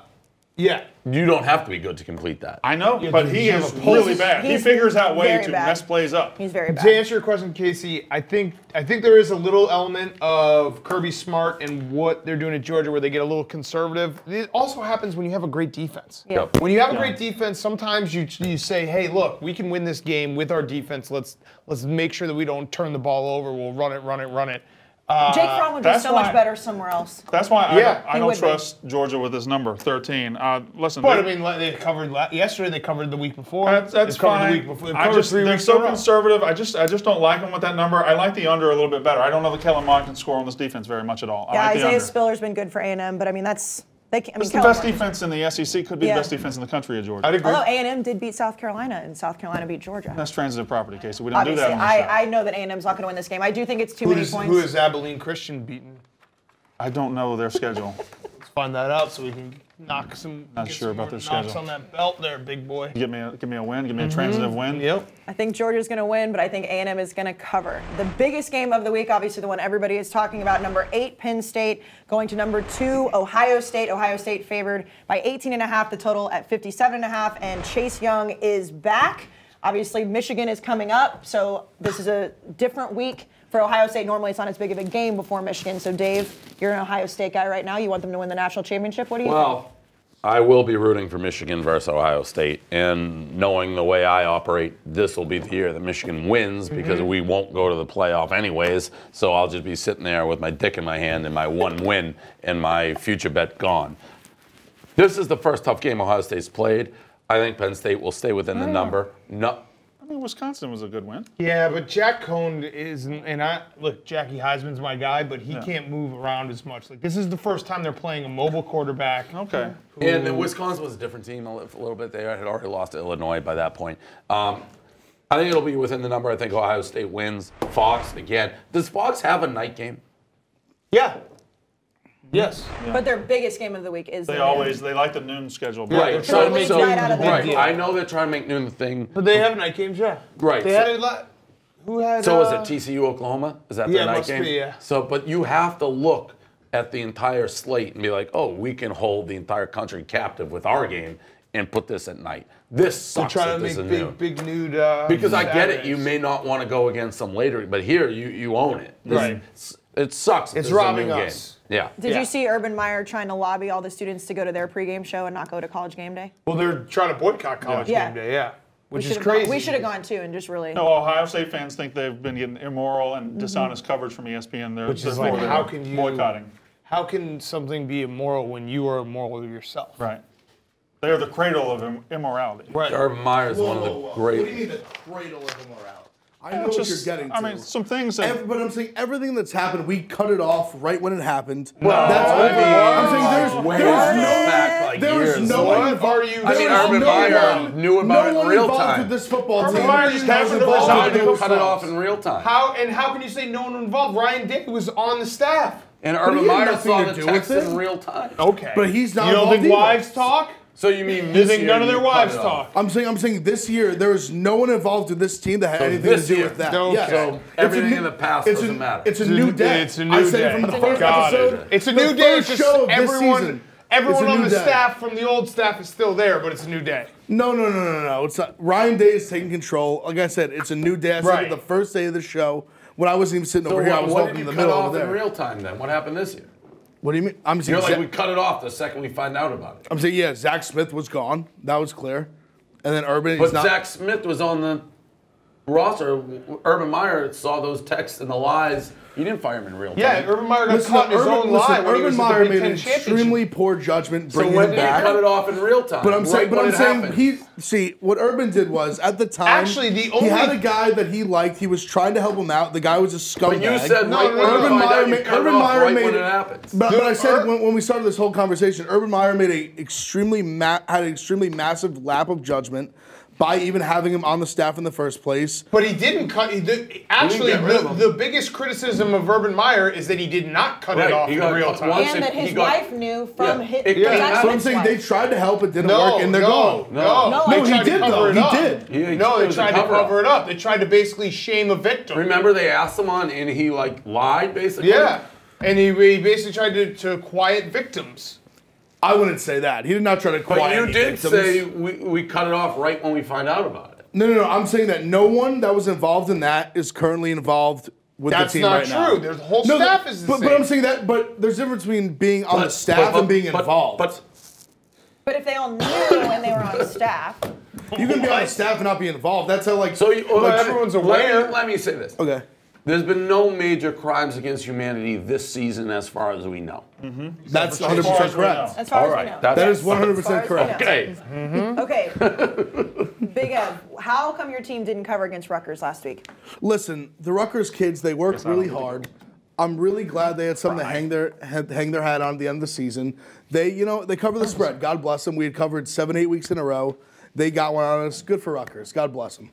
yeah. you don't have to be good to complete that. I know, Yeah, but he you is a pulse. really bad. He figures out way very to bad. mess plays up. He's very bad. To answer your question, Kayce, I think I think there is a little element of Kirby Smart and what they're doing at Georgia, where they get a little conservative. It also happens when you have a great defense. Yeah. Yep. When you have a great defense, sometimes you you say, "Hey, look, we can win this game with our defense. Let's let's make sure that we don't turn the ball over. We'll run it, run it, run it." Uh, Jake Fromm would be so why- much better somewhere else. That's why I Yeah, don't, I don't would be. trust Georgia with this number 13. Uh, listen, But I mean, they covered yesterday. They covered the week before. That's, that's fine. The week before. They've I covered just three they're weeks so row. conservative. I just I just don't like them with that number. I like the under a little bit better. I don't know that Kellen Mond can score on this defense very much at all. Yeah, I like Isaiah. Spiller's been good for A&M, but I mean that's they. Can, I mean, It's the best Moore- defense in the SEC. Could be Yeah. the best defense in the country of Georgia. I'd agree. Although A&M did beat South Carolina and South Carolina beat Georgia. That's transitive property, Kayce. We don't Obviously, do that on. I, I know that A&M's not going to win this game. I do think it's too Who many is, points. who is Abilene Christian beaten? I don't know their schedule. [laughs] Let's find that out so we can knock some. Not sure some about more their knocks schedule. on that belt there, big boy. give me a give me a win. Give me a mm-hmm. transitive win. Yep. I think Georgia's going to win, but I think A&M is going to cover. The biggest game of the week, obviously the one everybody is talking about, number eight, Penn State, going to number two, Ohio State. Ohio State favored by 18 and a half, the total at 57 and a half, and Chase Young is back. Obviously, Michigan is coming up, so this is a different week for Ohio State. Normally, it's not as big of a game before Michigan. So, Dave, you're an Ohio State guy right now. You want them to win the national championship. What do you think? Well, I will be rooting for Michigan versus Ohio State, and knowing the way I operate, this will be the year that Michigan wins because mm-hmm. we won't go to the playoff anyways. So I'll just be sitting there with my dick in my hand and my one win and my future bet gone. This is the first tough game Ohio State's played. I think Penn State will stay within the number. No, I mean, Wisconsin was a good win. Yeah, but Jack Coan is, and I look, Jackie Heisman's my guy, but he can't move around as much. Like this is the first time they're playing a mobile quarterback. Okay. And then Wisconsin was a different team a li- a little bit. They had already lost to Illinois by that point. Um, I think it'll be within the number. I think Ohio State wins. Fox again. Does Fox have a night game? Yeah. Yes. But their biggest game of the week is They the always they like the noon schedule. Right. they're Right. trying to make so, night out of the right. deal. I know they're trying to make noon the thing. But they have night games, yeah. Right, They so- had it. La- who had? So is uh, it TCU Oklahoma? Is that yeah, their night must game? be, yeah. So, but you have to look at the entire slate and be like, oh, we can hold the entire country captive with our game and put this at night. This They're trying to this make big, noon. big nude. Uh, Because I get it, you may not want to go against them later, but here you you own it. This- Right. It sucks. It's this is a robbing noon us. Game. Yeah. Did Yeah. you see Urban Meyer trying to lobby all the students to go to their pregame show and not go to college game day? Well, they're trying to boycott college Yeah. game day. Yeah. Which is crazy. Gone, we should have gone too and just really. No, Ohio State fans think they've been getting immoral and mm-hmm. dishonest coverage from ESPN. They're, Which is like, how can you boycotting? How can something be immoral when you are immoral yourself? Right. They are the cradle of im- immorality. Right. Urban Meyer is one of the whoa, whoa. great. What do you mean the cradle of immorality? I know It's what you're getting to. I mean, some things that. Ev- but I'm saying everything that's happened, we cut it off right when it happened. Well, that's I mean, I'm saying there's, there's no, back, like there was years. no What one are involved. you- I mean, Urban no Meyer one- knew about no it in one real involved time. with this football Urban team. Meyer just that never was knew involved with it. Cut it off in real time. How and how can you say no one involved? Ryan Day was on the staff. And Urban Meyer saw the text in real time. Okay, But he's not You don't involved think wives talk? So you mean You this think none of their wives talk? I'm saying I'm saying this year there was no one involved in this team that had So anything to do year. with that. Okay. Yes. So It's a everything new- in the past doesn't a, matter. It's a new day. it's a I new said day. it from the first new day. episode. It's a the new day. first It's show of this everyone, season. everyone It's a on the day. staff from the old staff is still there, but it's a new day. No, no, no, no, no. It's not. Ryan Day is taking control. Like I said, it's a new day. I said Right. it the first day of the show when I wasn't even sitting So over here. I what, was what walking did in you the cut middle off over in real time then? What happened this year? What do you mean? I'm saying, You're like, we cut it off the second we find out about it. I'm saying, yeah, Zach Smith was gone. That was clear. And then Urban, But he's not. Zach Smith was on the roster. Urban Meyer saw those texts and the lies. You didn't fire him in real time. Yeah, Urban Meyer got Listen, caught in his Urban, own listen, lie when he Urban was Meyer made an extremely poor judgment So when him did you back. cut it off in real time? But I'm saying, Right but I'm saying, happened. he see what Urban did was at the time. Actually, the only he had a guy that he liked. He was trying to help him out. The guy was a scumbag. But you said No, right no, when no, you no. find Urban out, Meyer, you made, cut it Urban off Meyer right made when it it happens. But, The but I said Ur- when, when we started this whole conversation, Urban Meyer made a extremely ma- had an extremely massive lap of judgment by even having him on the staff in the first place. But he didn't cut. He did, actually, get rid of the, the biggest criticism of Urban Meyer is that he did not cut Right, it off he in real time. once. and that he his got- wife knew from Yeah, his. it Yeah. came So I'm saying wife. they tried to help, it didn't No, work, and they're no, gone. no, No. They No, he tried to did, cover though. it He up. did. He- no, they tried to cover-up. cover it up. They tried to basically shame a victim. Remember they asked him on and he like lied basically? Yeah, and he, he basically tried to, to quiet victims. I wouldn't say that. He did not try to quiet. But quiet you any did victims. say we, we cut it off right when we find out about it. no, no, no. I'm saying that no one that was involved in that is currently involved with That's the team not right now. That's not true. There's- the whole No, staff that- is the but, same. But I'm saying that. But there's a difference between being on the staff but- and being but- involved. But But if they all knew when they were on staff, you can be on the staff and not be involved. That's how like. so you, Well, let- everyone's let aware. me- Let me, say this. okay. There's been no major crimes against humanity this season, as far as we know. Mm-hmm. That's 100 percent correct. as far All as right, we know. that's- That is 100 As far percent as we correct. know. Okay. Mm-hmm. Okay. [laughs] Big Ev, how come your team didn't cover against Rutgers last week? Listen, the Rutgers kids, they worked really hard. I'm really glad they had something to hang their hang their hat on at the end of the season. They, you know, they cover the spread. God bless them. We had covered seven, eight weeks in a row. They got one on us. Good for Rutgers. God bless them.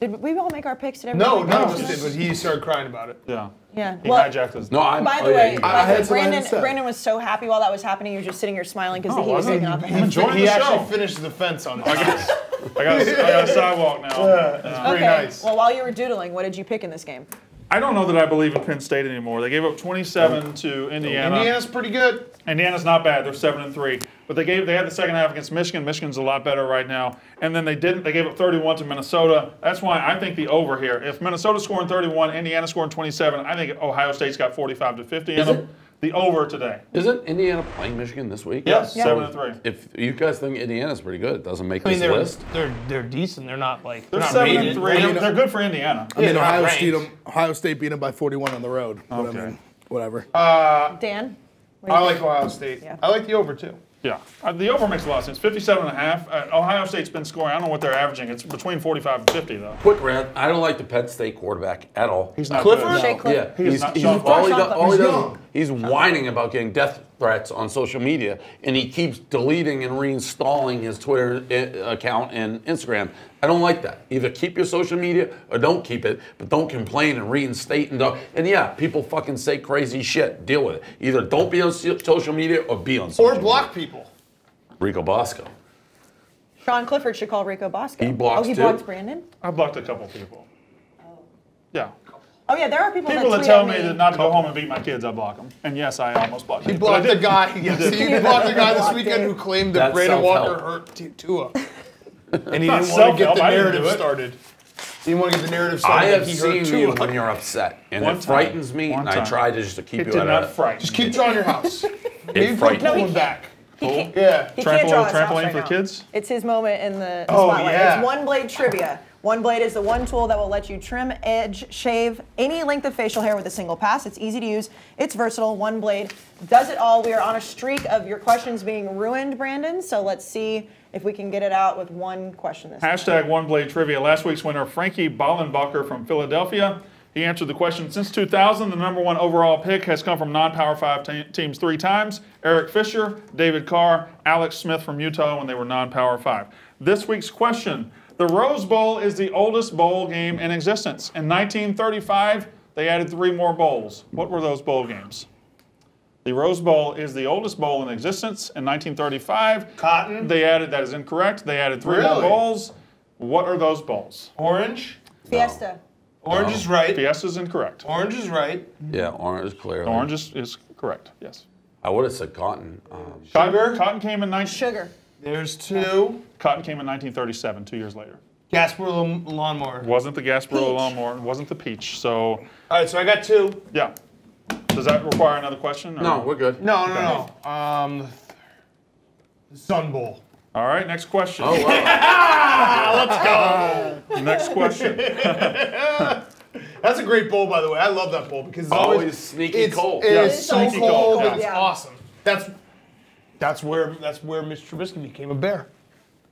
Did we all make our picks? Did No, everybody none make of us did, but he started crying about it. Yeah. Yeah. He Well, hijacked us. No, I'm. by oh, the yeah, way, you- I the had way, some I Brandon. Brandon was so happy while that was happening. He was just sitting here smiling because Oh, he was wasn't taking off the he? hand. Enjoying He the actually show. finished the fence on [laughs] I this. got, I got, a, I got a sidewalk now. Yeah. Pretty Okay. nice. Well, while you were doodling, what did you pick in this game? I don't know that I believe in Penn State anymore. They gave up 27 to oh, Indiana. Indiana's pretty good. Indiana's not bad. They're seven and three, but they gave they had the second half against Michigan. Michigan's a lot better right now, and then they didn't. They gave up 31 to Minnesota. That's why I think the over here. If Minnesota scoring 31, Indiana scoring 27, I think Ohio State's got 45 to 50 in Is them. it? The over today. Isn't Indiana playing Michigan this week? Yes, Yeah. seven and three. If you guys think Indiana's pretty good, it doesn't make I mean, this they're, list. they're they're decent. They're not like They're they're not seven rated. and three. They're, they're good for Indiana. I mean, Ohio ranked. State, 'em- Ohio State beat them by 41 on the road. But Okay. I mean, whatever. Uh, Dan? What do you I like? Ohio State. Yeah. I like the over too. Yeah, uh, the over makes a lot of sense. 57 and a half. Uh, Ohio State's been scoring. I don't know what they're averaging. It's between 45 and 50 though. Quick rant. I don't like the Penn State quarterback at all. He's not Clifford? good. Shea Cliff- Yeah, He is he's, not he's, all he, does, all he He's does, he's whining about getting death threats on social media, and he keeps deleting and reinstalling his Twitter uh, account and Instagram. I don't like that. Either keep your social media or don't keep it, but don't complain and reinstate and And yeah, people fucking say crazy shit. Deal with it. Either don't be on social media or be on social Or block media. people. Rico Bosco. Sean Clifford should call Rico Bosco. He blocks Oh, he too? blocks Brandon? I blocked a couple people. Oh. Yeah. Oh, yeah, there are people, People that that tell at me me. that not to go home and beat my kids, I block them. And yes, I almost blocked He them. blocked the guy. [laughs] Yes, [laughs] he blocked the guy this weekend it. who claimed that That's Brandon Walker self-help. hurt T- Tua, and he [laughs] didn't want to get the narrative started. He didn't want to get the narrative started. I have he seen you Tua. when you're upset, and One it time. frightens me, One and I time. try to just to keep It you did at not a. frighten Just keep drawing your house. [laughs] Maybe put frightened Poland me. back. He can't, Yeah. he Trample- can't draw his house trampoline right for now. kids? It's his moment in the, the Oh, spotlight. yeah. It's one blade trivia. One blade is the one tool that will let you trim, edge, shave any length of facial hair with a single pass. It's easy to use. It's versatile. One blade does it all. We are on a streak of your questions being ruined, Brandon. So let's see if we can get it out with one question this time. Hashtag One Blade Trivia. Last week's winner, Frankie Ballenbacher from Philadelphia. He answered the question Since 2000, the number one overall pick has come from non Power 5 te- teams three times Eric Fisher, David Carr, Alex Smith from Utah when they were non Power 5. This week's question The Rose Bowl is the oldest bowl game in existence. In 1935, they added three more bowls. What were those bowl games? The Rose Bowl is the oldest bowl in existence. In 1935, Cotton? They added that is incorrect. They added three more Really? bowls. What are those bowls? Orange. Fiesta. Orange is right. Fiesta is incorrect. Orange is right. Yeah, orange is clear. Orange is, is correct. Yes. I would have said cotton. Um, Cotton, cotton came in 19, Sugar. There's two. Cotton came in 1937, two years later. Gasper lawnmower. Wasn't the Gasparilla Peach. lawnmower? Wasn't the peach? So All right, so I got two. yeah. Does that require another question? or- no, we're good. No, no, no. Um, the th- the Sun Bowl. All right. Next question. Oh, wow. [laughs] Let's go. [laughs] Next question. [laughs] That's a great bowl, by the way. I love that bowl because it's Always always sneaky it's, cold. It Yeah, is so sneaky cold. cold, yeah. It's Yeah. awesome. That's that's where that's where Mr. Trubisky became a bear.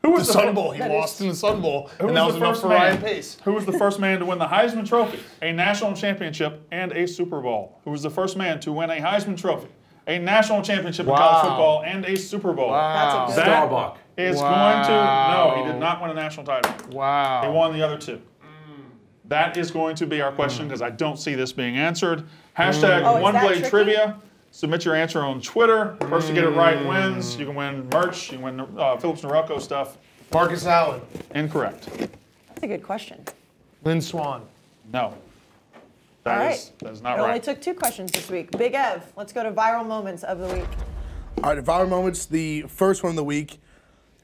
Who The was the Sun Bowl. He lost is- in the Sun Bowl, and that was was enough for man? Ryan Pace. Who was the first man to win the Heisman Trophy, a national championship, and a Super Bowl? Who was the first man to win a Heisman Trophy, a national championship in college football, and a Super Bowl? That's a good That Staubach. is Wow. going to no, he did not win a national title. Wow. He won the other two. Mm. That is going to be our question mm. because I don't see this being answered. Hashtag mm. Oh, is One Blade tricky? Trivia. Submit your answer on Twitter. First to get it right wins. You can win merch. You can win uh, Philips Norelco stuff. Marcus Allen, Incorrect. That's a good question. Lynn Swann. No. That All is right. that is not It only took two questions this week. Big Ev, let's go to viral moments of the week. All right, viral moments. The first one of the week: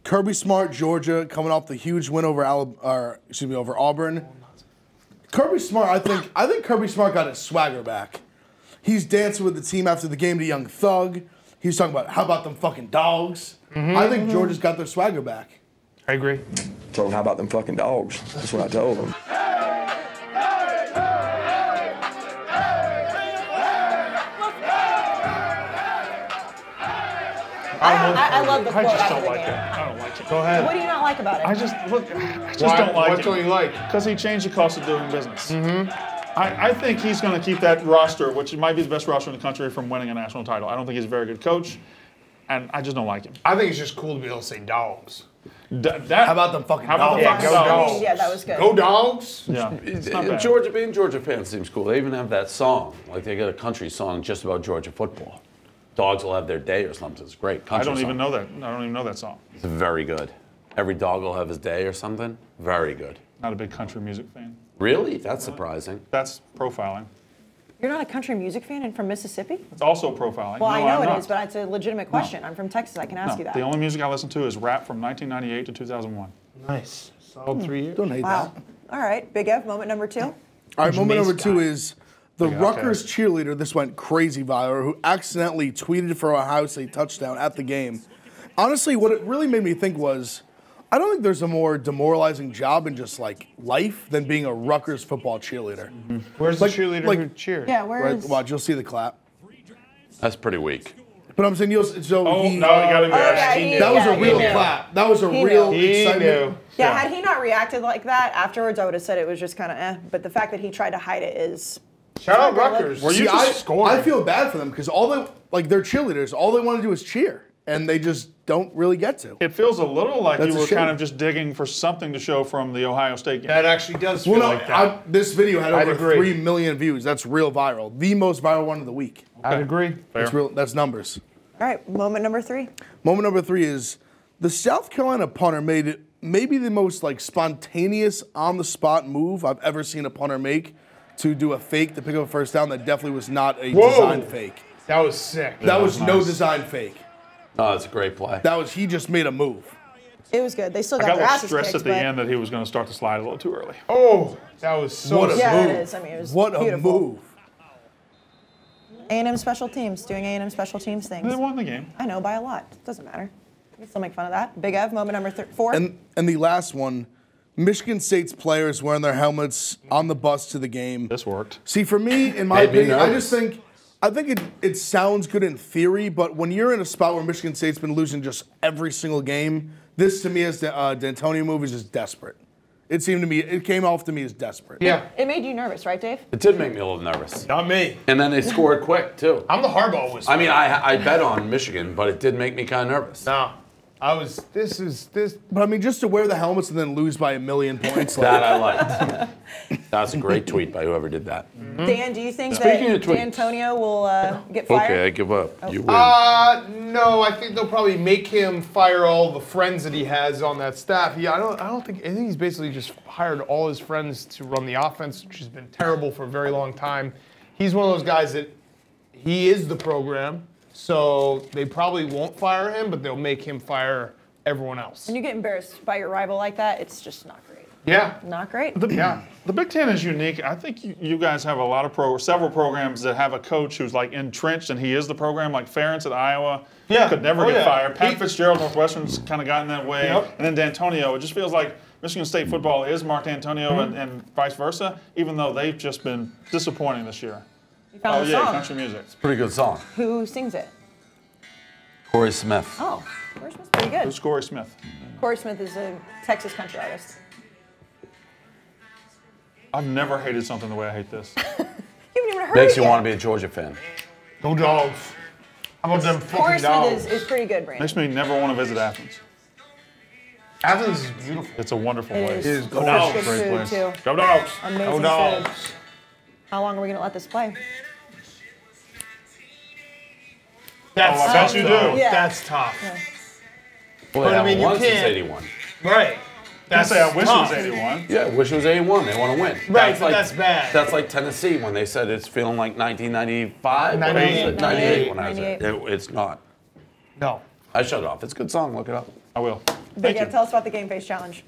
Kirby Smart, Georgia, coming off the huge win over Alab- or excuse me, over Auburn. Kirby Smart, I think, I think Kirby Smart got his swagger back. He's dancing with the team after the game to Young Thug. He's talking about how about them fucking dogs. I think Georgia's got their swagger back. I agree. Told him, how about them fucking dogs? That's what I told him. I, I, I love the I quote just don't the like it. I don't like it. Go ahead. What do you not like about it? I just look. I just Why- don't like what it. don't you like? Because he changed the cost of doing business. Mm-hmm. I, I think he's going to keep that roster, which might be the best roster in the country, from winning a national title. I don't think he's a very good coach, and I just don't like him. I think it's just cool to be able to say dogs. D- that, How about them fucking How about dogs? the Yeah, fucking go dogs? Dogs. yeah, that was good. Go dogs. Yeah, it's. Georgia, being Georgia fans seems cool. They even have that song. Like they got a country song just about Georgia football. Dogs will have their day or something. It's great. I don't even know that. I don't even know that song. It's very good. Every dog will have his day or something. Very good. Not a big country music fan. Really? That's surprising. That's profiling. You're not a country music fan and from Mississippi? It's also profiling. Well, no, I know I'm it not. is, but it's a legitimate question. I'm from Texas. I can ask No, you that. The only music I listen to is rap from 1998 to 2001. Nice. Solid hmm. three years. Don't hate wow. that. All right, Big F, moment number two. All right, moment number two guy. is the Okay, Rutgers okay. cheerleader. This went crazy viral. Who accidentally tweeted for a Ohio State touchdown at the game. Honestly, what it really made me think was, I don't think there's a more demoralizing job in just like life than being a Rutgers football cheerleader. Where's Like- the cheerleader like- who cheered? Yeah, where Right? is? Watch, you'll see the clap. That's pretty weak. But I'm saying, you'll, so Oh, he, no, you got to Oh, yeah, he- that was yeah, a real clap. That was a He real knew. He excitement. knew. Yeah, Yeah. had he not reacted like that afterwards, I would have said it was just kind of eh. But the fact that he tried to hide it is. Shout out Sorry, Rutgers. Were you See, I, scoring? I feel bad for them because all they like they're cheerleaders. All they want to do is cheer, and they just don't really get to. It feels a little like That's you were kind of just digging for something to show from the Ohio State game. That actually does feel Well, no, like that. I, this video had I'd over agree. three million views. That's real viral. The most viral one of the week. I'd agree. That's real. That's numbers. All right, moment number three. Moment number three is the South Carolina punter made it maybe the most like spontaneous on the spot move I've ever seen a punter make to do a fake to pick up a first down. That definitely was not a Whoa. design fake. That was sick. That was no nice. design fake. No, it's a great play. That was he just made a move. It was good. They still got, I got, got a their little asses stressed kicked, at the but end that he was going to start to slide a little too early. oh, that was so What a yeah, move. it is. I mean, it was what beautiful. a move. A&M special teams doing A&M special teams things. They won the game. I know by a lot. Doesn't matter. You can still make fun of that. Big Ev, moment number th- four. And and the last one, Michigan State's players wearing their helmets on the bus to the game. This worked. See, for me, in my opinion, I just think I think it, it sounds good in theory, but when you're in a spot where Michigan State's been losing just every single game, This to me is the uh, Dantonio move is just desperate. It seemed to me it came off to me as desperate. Yeah, It made you nervous, right, Dave? It did make me a little nervous. not me. And then they scored quick too. I'm the Harbaugh whisperer. I mean, I I bet on Michigan, but it did make me kind of nervous. no, I was. This is this. But I mean, just to wear the helmets and then lose by a million points. That Like, I liked. That's a great tweet by whoever did that. Dan, do you think Speaking that of tweets. Dantonio will uh, get fired? Okay, I give up. You win. Uh, no, I think they'll probably make him fire all the friends that he has on that staff. Yeah, I don't. I don't think. I think he's basically just hired all his friends to run the offense, which has been terrible for a very long time. He's one of those guys that he is the program, so they probably won't fire him, but they'll make him fire everyone else. When you get embarrassed by your rival like that, it's just not great. Yeah. Not great. The, yeah. the Big Ten is unique. I think you, you guys have a lot of pro, several programs that have a coach who's like entrenched and he is the program, like Ferentz at Iowa. Yeah. Could never Oh, get yeah. fired. Pat He- Fitzgerald, Northwestern's kind of gotten that way. Yep. And then Dantonio. It just feels like Michigan State football is Mark Dantonio Mm-hmm. and, and vice versa, even though they've just been disappointing this year. You found Oh, the yeah, song. country music. It's a pretty good song. Who sings it? Corey Smith. Oh, Corey Smith's pretty good. Who's Corey Smith? Corey Smith is a Texas country artist. I've never hated something the way I hate this. [laughs] You haven't even heard Makes it you yet. want to be a Georgia fan. Go dogs. How about them Corey fucking Smith dogs? is, is pretty good, Brandon. Makes me never want to visit Athens. Athens is beautiful. It's a wonderful It place. is. Go Such dogs. Great place. too. Go dogs. Amazing Go food. Dogs. How long are we going to let this play? That's Oh, I bet tough, you do. Yeah. That's tough. Well, But, I mean, you won can't- 81. Right. That's say I wish tough. it was 81. Yeah, wish it was 81. They want to win. Right, but that's bad. That's like Tennessee when they said it's feeling like 1995. 98. 98 when I was there. It- it's not. No. I shut it off. It's a good song. Look it up. I will. Big Thank Ed, you. tell us about the Game Face Challenge.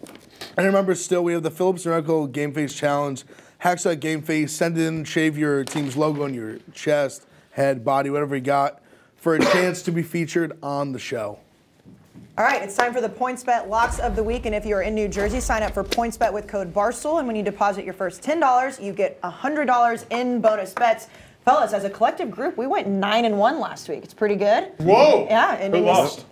And remember, still, we have the Philips Norelco Game Face Challenge. Hacksaw Game Face. Send in, shave your team's logo on your chest, head, body, whatever you got, for a chance to be featured on the show. All right, it's time for the PointsBet locks of the week. And if you are in New Jersey, sign up for PointsBet with code Barstool. And when you deposit your first $10, you get $100 in bonus bets. Fellas, as a collective group, we went 9 and 1 last week. It's pretty good. Whoa. Yeah, and Who it was- lost?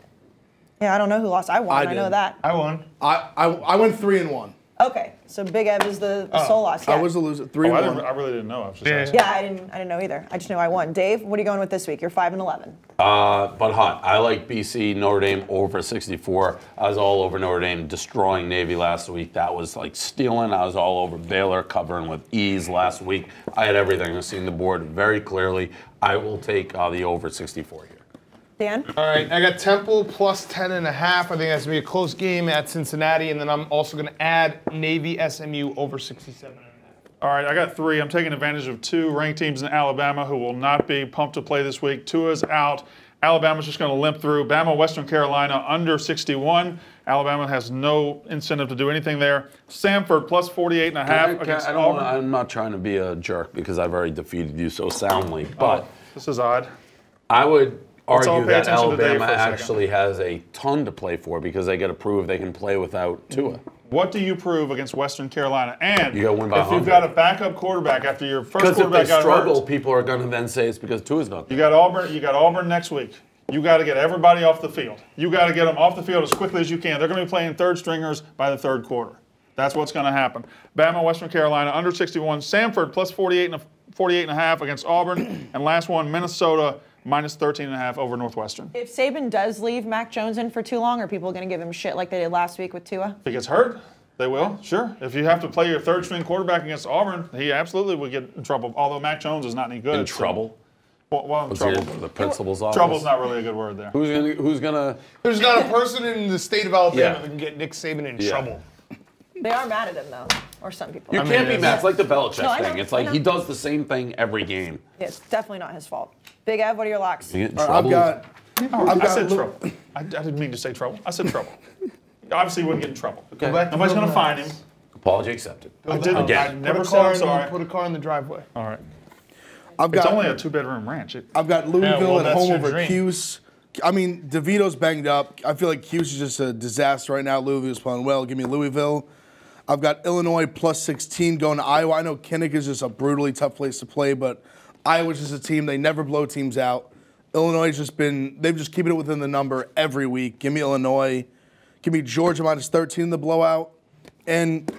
Yeah, I don't know who lost. I won. I I, know that. I won. I, I, I went three and one. Okay, so Big Ev is the, the sole loss. Yeah. I was the loser. Three Oh, I, didn't. I really didn't know. I was just Yeah. asking. yeah, I didn't. I didn't know either. I just knew I won. Dave, what are you going with this week? You're five and eleven. Uh, but hot. I like BC Notre Dame over 64. I was all over Notre Dame destroying Navy last week. That was like stealing. I was all over Baylor covering with ease last week. I had everything. I've seen the board very clearly. I will take uh, the over 64 here. Dan, All right, I got Temple plus 10 and a half. I think that's going to be a close game at Cincinnati. And then I'm also going to add Navy SMU over 67 and a half. All right, I got three. I'm taking advantage of two ranked teams in Alabama who will not be pumped to play this week. Tua's out. Alabama's just going to limp through. Bama, Western Carolina under 61. Alabama has no incentive to do anything there. Samford plus 48 and a half I, I, against don't Auburn. wanna, I'm not trying to be a jerk because I've already defeated you so soundly, but oh, this is odd. I would Let's argue that to Alabama for a second. actually has a ton to play for because they got to prove they can play without mm-hmm. Tua. What do you prove against Western Carolina? And You gotta win by if you've got a backup quarterback after your first Because if they quarterback got struggle, hurt, people are going to then say it's because Tua's not There. you got Auburn. You got Auburn next week. You got to get everybody off the field. You got to get them off the field as quickly as you can. They're going to be playing third stringers by the third quarter. That's what's going to happen. Bama, Western Carolina under 61. Samford plus 48 and a, 48 and a half against Auburn. [clears throat] and last one, Minnesota minus 13 and a half over Northwestern. if Saban does leave Mac Jones in for too long, are people going to give him shit like they did last week with Tua? If he gets hurt, they will. Sure. If you have to play your third string quarterback against Auburn, he absolutely would get in trouble. Although Mac Jones is not any good. In so- trouble. Well, well in Let's trouble. into the principal's office. Trouble's not really a good word there. Who's gonna? Who's gonna? There's not a person in the state of Alabama Yeah. that can get Nick Saban in Yeah. trouble. They are mad at him though, or some people. You are. can't be mad. It's like the Belichick No, thing. It's like he does the same thing every game. It's definitely not his fault. Big Ev, what are your locks? You get in All right, I've trouble. got. I've I said trouble. I, I didn't mean to say trouble. I said trouble. [laughs] Obviously, he wouldn't get in trouble. Okay. back Nobody's going to Bill find him. Apology accepted. I didn't. Again. I Put never a said I'm sorry. Put a car in the driveway. All right. I've It's got. only a two-bedroom ranch. It, I've got Louisville well, at home over dream. Cuse. I mean, DeVito's banged up. I feel like Cuse is just a disaster right now. Louisville's playing well. Give me Louisville. I've got Illinois plus 16 going to Iowa. I know Kinnick is just a brutally tough place to play, but Iowa's just a team. They never blow teams out. Illinois has just been, they've just keeping it within the number every week. Give me Illinois. Give me Georgia minus 13 in the blowout. And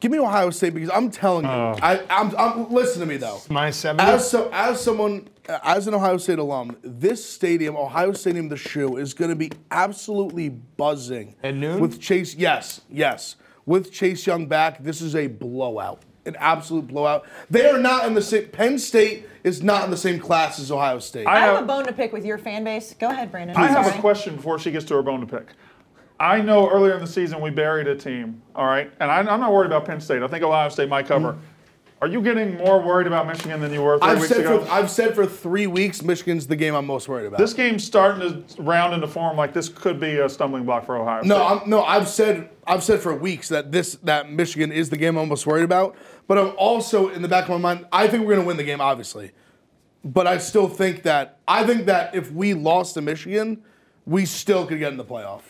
give me Ohio State because I'm telling you, oh. I, I'm, I'm, listen to me though. My seven. As, so, as someone, as an Ohio State alum, this stadium, Ohio Stadium, the shoe, is going to be absolutely buzzing. At noon? With Chase, yes, yes with Chase Young back, this is a blowout, an absolute blowout. They are not in the same. Penn State is not in the same class as Ohio State. I have, a bone to pick with your fan base. Go ahead, Brandon. I have a question before she gets to her bone to pick. I know earlier in the season we buried a team, all right? And I, am not worried about Penn State. I think Ohio State might cover. Mm -hmm. Are you getting more worried about Michigan than you were 3 I've weeks said ago? For, I've said for three weeks, Michigan's the game I'm most worried about. This game's starting to round into form like this could be a stumbling block for Ohio. No, I'm, no, I've said I've said for weeks that this that Michigan is the game I'm most worried about. But I'm also in the back of my mind, I think we're going to win the game, obviously. But I still think that I think that if we lost to Michigan, we still could get in the playoff.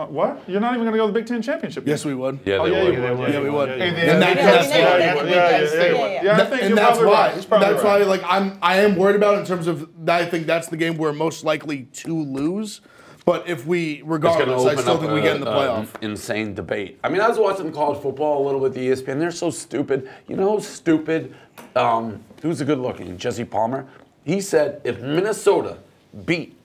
Uh, what? You're not even going to go to the Big Ten championship? Yes, we oh, would. Yeah, they would. Yeah, we would. And that's why. Yeah, yeah, yeah. and that's why. That's why. Like I'm, I am worried about it in terms of. I think that's the game we're most likely to lose. But if we, regardless, I still think a, we get in the playoff. insane debate. I mean, I was watching college football a little with the ESPN. They're so stupid. You know, stupid. Um, who's a good looking? Jesse Palmer. He said if Minnesota beat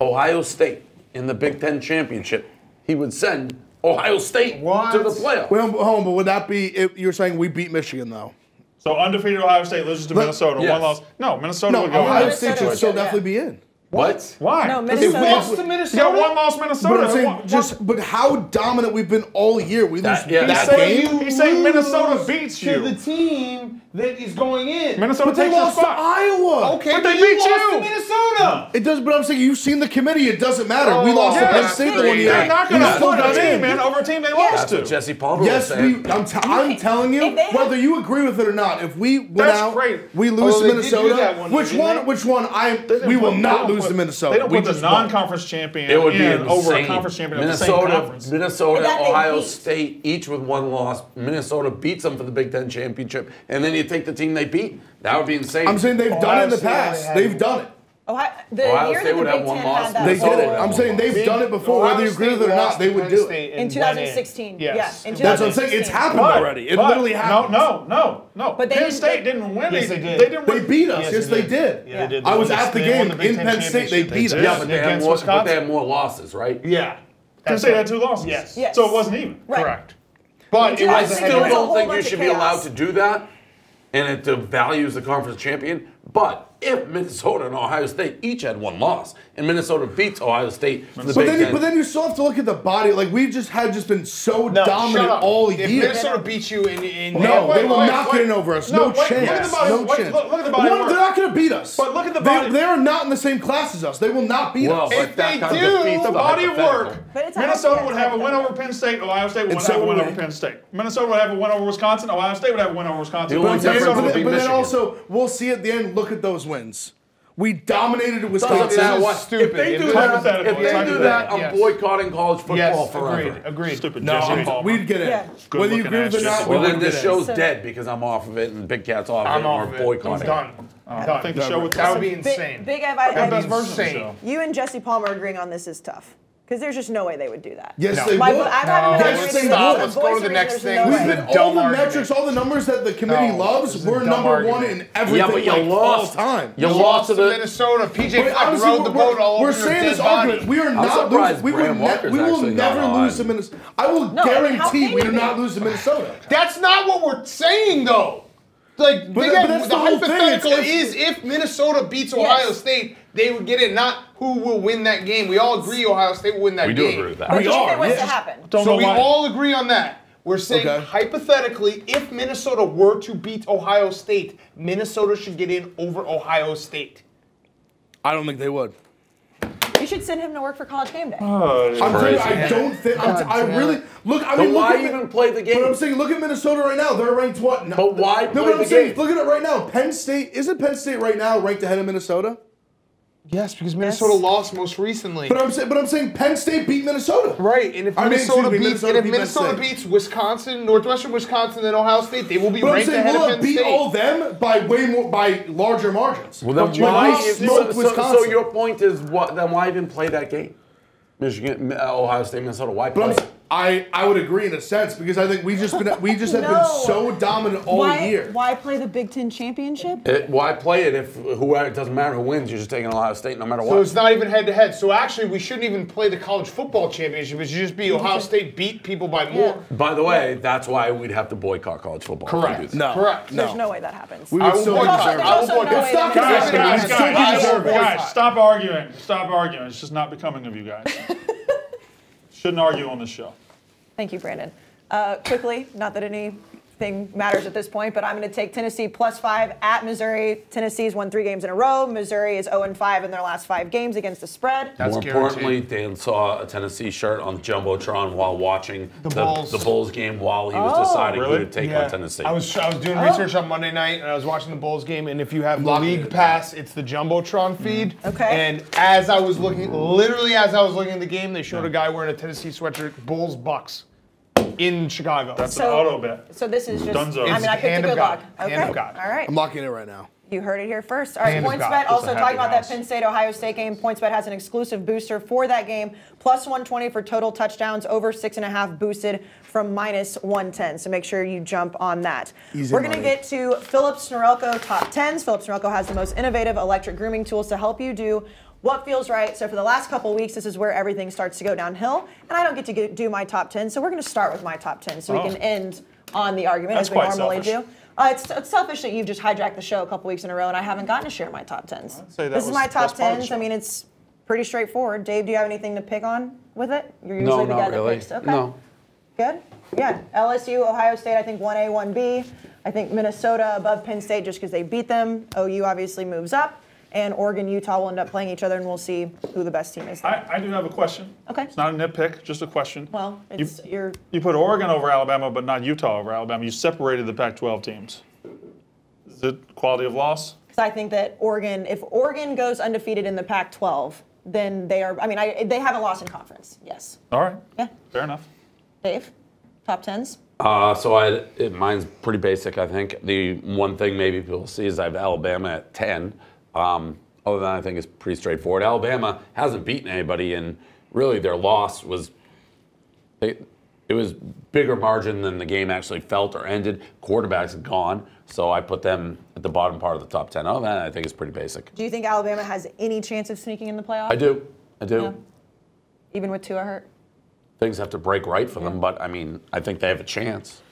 Ohio State in the Big Ten championship, he would send Ohio State what? to the playoff. Well, home, but would that be if you're saying we beat Michigan though? So undefeated Ohio State loses to Minnesota, yes. one loss. No, Minnesota no, would go. Ohio State should still definitely be in. What? Why? No, Minnesota. lost to Minnesota. Yeah, one loss Minnesota. But, saying, just, but how dominant we've been all year. We lose. That, yeah, he's, saying, he's saying Minnesota beats you. To the team that is going in. Minnesota but they lost to Iowa. Okay, but, they beat you. To Minnesota. It does, but I'm saying you've seen the committee. It doesn't matter. Oh, we lost yeah, to Penn State the one year. They're not going to put a team in over a team they yeah. lost to. Jesse Palmer. Yes, we, I'm, t- I'm telling you, whether you agree with it or not, if we went That's out, crazy. we oh, lose to Minnesota. One which year, one? Which one? I we will not lose to Minnesota. They don't we put the non-conference champion. It would be over a conference champion of the same conference. Minnesota, Ohio State, each with one loss. Minnesota beats them for the Big Ten championship, and then you take the team they beat. That would be insane. I'm saying they've Ohio done it in the past. They've done it. Ohio, the Ohio year State the would have one loss. They did it. I'm saying they've done it before, Ohio whether you agree with it or not. They would do it in 2016. Yes. Yeah, in That's what I'm saying. It's happened But- already. It but- literally happened. No, no, no, no. But Penn didn't- State didn't win. Yes, they did. They didn't They beat us. Yes, Yes, they did. Yeah, they did. I was at the game the in Penn State. They beat us. Yeah, but they, had more, but they had more losses, right? Yeah. Penn State had two losses. Yes. Yes. So it wasn't even. Correct. But I still don't think you should be allowed to do that and it devalues the conference champion. But if Minnesota and Ohio State each had one loss, and Minnesota beats Ohio State for the but Big then, Ten. But then you still have to look at the body. Like we just had just been so no, dominant all year. If Minnesota beats you in, in no, they, they will not get in over us. No, no wait, chance. Look no wait, chance. Look, look, at the body. One, they're not going to beat us. But look at the body. They, they, are not in the same class as us. They will not beat well, us. If they do, the body of work. Minnesota would have a win over Penn State. Ohio State would have a win over Penn State. Minnesota would have a win over Wisconsin. Ohio State would have a win over Wisconsin. But then also, we'll see at the end. Look at those Wins. We dominated Wisconsin. That was stupid. If they do that, if they do that, I'm yes. boycotting college football yes, forever. Agreed. Agreed. Stupid. No, I'm, we'd get it. Yeah. Whether you agree with it or not, well, then this show's so, dead because I'm off of it and Big Cat's off I'm it. Off we're boycotting. I'm done. Uh, done. I think the show would. That would be insane. Big, Big Ev, I, I, insane. You and Jesse Palmer agreeing on this is tough. Because there's just no way they would do that. Yes, no. they My, would. I'm no. Next thing, stop. Let's go to the next thing. No We've all the argument. metrics, all the numbers that the committee no, loves. We're number argument. one in everything. Yeah, but you like, lost. Time. You, you lost, lost to the Minnesota. PJ Fleck rode the boat all we're over. We're saying this argument. Body. We are not losing. We, we will never lose to Minnesota. I will guarantee we do not lose to Minnesota. That's not what we're saying, though. Like but, but the, the hypothetical is if Minnesota beats Ohio yes. State, they would get it. Not who will win that game. We all agree Ohio State will win that we game. We do agree with that. We, we are. What's to happen. Don't so we why. all agree on that. We're saying okay. hypothetically, if Minnesota were to beat Ohio State, Minnesota should get in over Ohio State. I don't think they would. You should send him to work for college game day. Oh, I'm telling I don't think. I'm t- i really look. I mean, look at, even play the game? But I'm saying, look at Minnesota right now. They're ranked what? No, but why? No, but I'm saying, game? look at it right now. Penn State isn't Penn State right now ranked ahead of Minnesota? Yes, because Minnesota yes. lost most recently. But I'm saying, but I'm saying Penn State beat Minnesota. Right, and if Minnesota mean, beats, Minnesota and if beat Minnesota beats Wisconsin, Northwestern Wisconsin, and Ohio State, they will be but ranked I'm saying, ahead we'll of Penn beat State. all them by way more by larger margins. Well, then why? Is, so, so, so, your point is what? Then why even play that game? Michigan, Ohio State, Minnesota. Why play? I I would agree in a sense because I think we just been we just [laughs] have No. been so dominant all why, year. why play the Big Ten championship? It, why play it if who it doesn't matter who wins? You're just taking Ohio State no matter what. So it's not even head to head. So actually, we shouldn't even play the college football championship. It should just be Ohio State beat people by more. By the way, that's why we'd have to boycott college football. if we Correct. No, Correct. no. There's no way that happens. We would will still boycott. deserve There's I will also no boycott. way that Guys, guys, Still guys, deserve guys, boycott. guys, stop arguing. Stop arguing. It's just not becoming of you guys. [laughs] Shouldn't argue on this show. Thank you, Brandon. Uh, quickly, not that anything matters at this point, but I'm going to take Tennessee plus five at Missouri. Tennessee's won three games in a row. Missouri is 0 5 in their last five games against the spread. That's More guaranteed. importantly, Dan saw a Tennessee shirt on the Jumbotron while watching the, Bulls. the Bulls game while he was Oh. deciding Really? who to take Yeah. on Tennessee. I was I was doing Oh. research on Monday night and I was watching the Bulls game. And if you have the league it. pass, it's the jumbotron mm-hmm. feed. Okay. And as I was looking, literally as I was looking at the game, they showed a guy wearing a Tennessee sweatshirt, Bulls Bucks, in Chicago. That's So- an auto bet. So this is just, Dunzo. I mean, I picked hand a good God. lock. Okay. Hand of God. All right. I'm locking it right now. You heard it here first. All right, Hand of PointsBet. Also talking happy about that. Penn State Ohio State game. PointsBet has an exclusive booster for that game, plus 120 for total touchdowns, over six and a half boosted from minus 110. So make sure you jump on that. Easy We're gonna get to Philips Norelco top 10s. Philips Norelco has the most innovative electric grooming tools to help you do what feels right. So for the last couple weeks, this is where everything starts to go downhill, and I don't get to get, do my top 10. So we're gonna start with my top 10, so we Oh. can end on the argument That's as we normally selfish. do. Uh, it's, it's selfish that you've just hijacked the show a couple weeks in a row and I haven't gotten to share my top tens. say that This is my top best part of the tens. I mean, it's pretty straightforward. Dave, do you have anything to pick on with it? You're no, usually the guy not that really. picks. Okay. No. Good. Yeah. LSU, Ohio State, I think 1A, 1B. I think Minnesota above Penn State just because they beat them. OU obviously moves up. And Oregon, Utah will end up playing each other, and we'll see who the best team is. there. I, I do have a question. Okay. It's not a nitpick, just a question. well, you, it's your. you put Oregon over Alabama, but not Utah over Alabama. You separated the Pac-12 teams. Is it quality of loss? Because I think that Oregon, if Oregon goes undefeated in the Pac-12, then they are. I mean, I, they haven't lost in conference. Yes. All right. Yeah. Fair enough. Dave, top tens. Uh, so I, it, mine's pretty basic. I think the one thing maybe people see is I have Alabama at ten. Um, other than that, I think it's pretty straightforward. Alabama hasn't beaten anybody, and really their loss was it, it was bigger margin than the game actually felt or ended. Quarterback's gone, so I put them at the bottom part of the top ten. Other than that, I think it's pretty basic. Do you think Alabama has any chance of sneaking in the playoff? I do, I do. Yeah. Even with Tua hurt. Things have to break right for them, but I mean, I think they have a chance.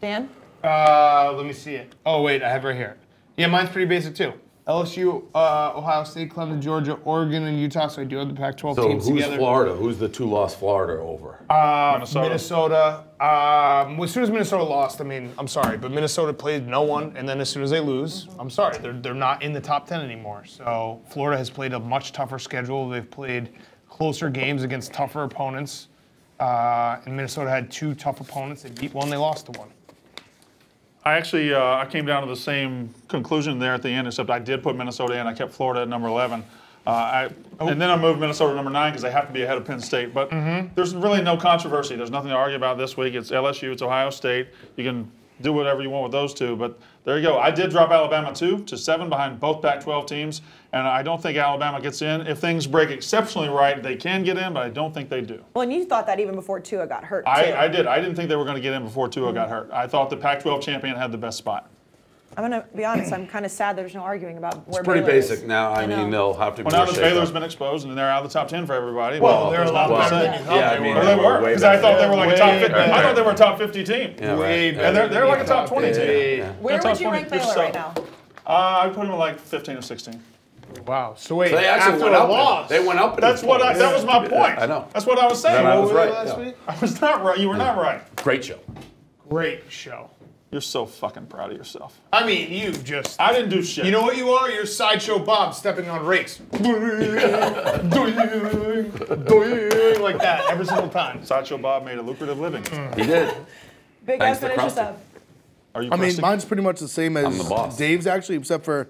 Dan. Uh, let me see it. Oh wait, I have it right here. Yeah, mine's pretty basic too. LSU, uh, Ohio State, Clemson, Georgia, Oregon, and Utah. So I do have the Pac-12 So teams who's together. Florida? Who's the two lost Florida over? Minnesota. Minnesota. Um, as soon as Minnesota lost, I mean, I'm sorry, but Minnesota played no one, and then as soon as they lose, I'm sorry, they're they're not in the top ten anymore. So Florida has played a much tougher schedule. They've played closer games against tougher opponents. Uh, and Minnesota had two tough opponents. They beat one, they lost to one. I actually uh, I came down to the same conclusion there at the end, except I did put Minnesota in. I kept Florida at number 11. Uh, I, And then I moved Minnesota to number nine because they have to be ahead of Penn State. But there's really no controversy. There's nothing to argue about this week. It's LSU, it's Ohio State. You can do whatever you want with those two. But there you go. I did drop Alabama two to seven behind both Pac-12 teams, and I don't think Alabama gets in. If things break exceptionally right, they can get in, but I don't think they do. Well, and you thought that even before Tua got hurt. too. I, I did. I didn't think they were going to get in before Tua got hurt. I thought the Pac-12 champion had the best spot. I'm gonna be honest. I'm kind of sad. There's no arguing about where It's pretty Baylor is. basic now. I, know. mean, they'll have to. be Well, now that shakeup. Baylor's been exposed and they're out of the top 10 for everybody. Well, they're a lot there's better nothing than you thought yeah, I mean, were. They were because I better. thought they were like a top Way 50. I thought they were a top 50 team. Yeah, right. Way Yeah. And they're, they're like a top 20 Hey. team. Yeah. Where They're would you rank Baylor right now? Uh, I put them at like 15 or 16. Wow. So wait, So they actually after went a up. loss, They went up. That's what I. That was my point. I know. That's what I was saying. I was right. last yeah. week? I was not right. You were not right. Great show. Great show. You're so fucking proud of yourself. I mean, you just. I didn't do shit. You know what you are? You're sideshow Bob stepping on rakes. Like that every single time. Sideshow Bob made a lucrative living. He did. Big Thanks guy to finishes Krusty. up. Are you? I mean, Krusty? mine's pretty much the same as I'm the boss. Dave's actually, except for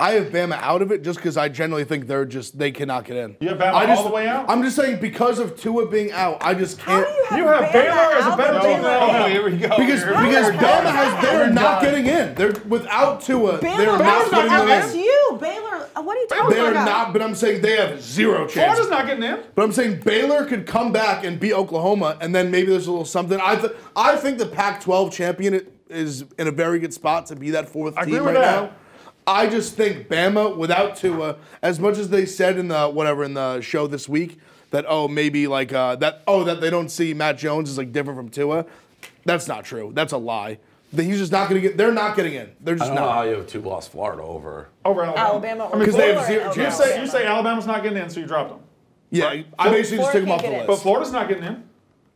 I have Bama out of it just because I generally think they're just they cannot get in. You have Bama I just, all the way out? I'm just saying because of Tua being out, I just can't. How do you have, You have Bama Baylor as a out better of team Baylor than- in? Oh, here we go. Because Here- because here. Bama has they're not getting in. They're without Tua. Baylor they're not lost to putting them in. LSU. Baylor Uh, What are you talking about? They're not, but I'm saying they have zero chance. Florida's not getting in. But I'm saying Baylor could come back and beat Oklahoma, and then maybe there's a little something. I th- I think the Pac-12 champion is in a very good spot to be that fourth I team agree with right that. now. I just think Bama without Tua, as much as they said in the whatever in the show this week that oh maybe like uh, that oh that they don't see Matt Jones is like different from Tua, that's not true. That's a lie. That He's just not going to get. They're not getting in. They're I just don't know how not. you have two lost Florida over. Over Alabama. Alabama or I mean, 'Cause they have zero you chance. say you say Alabama's not getting in, so you dropped them. Yeah, I basically just took them off the list. But Florida's not getting in.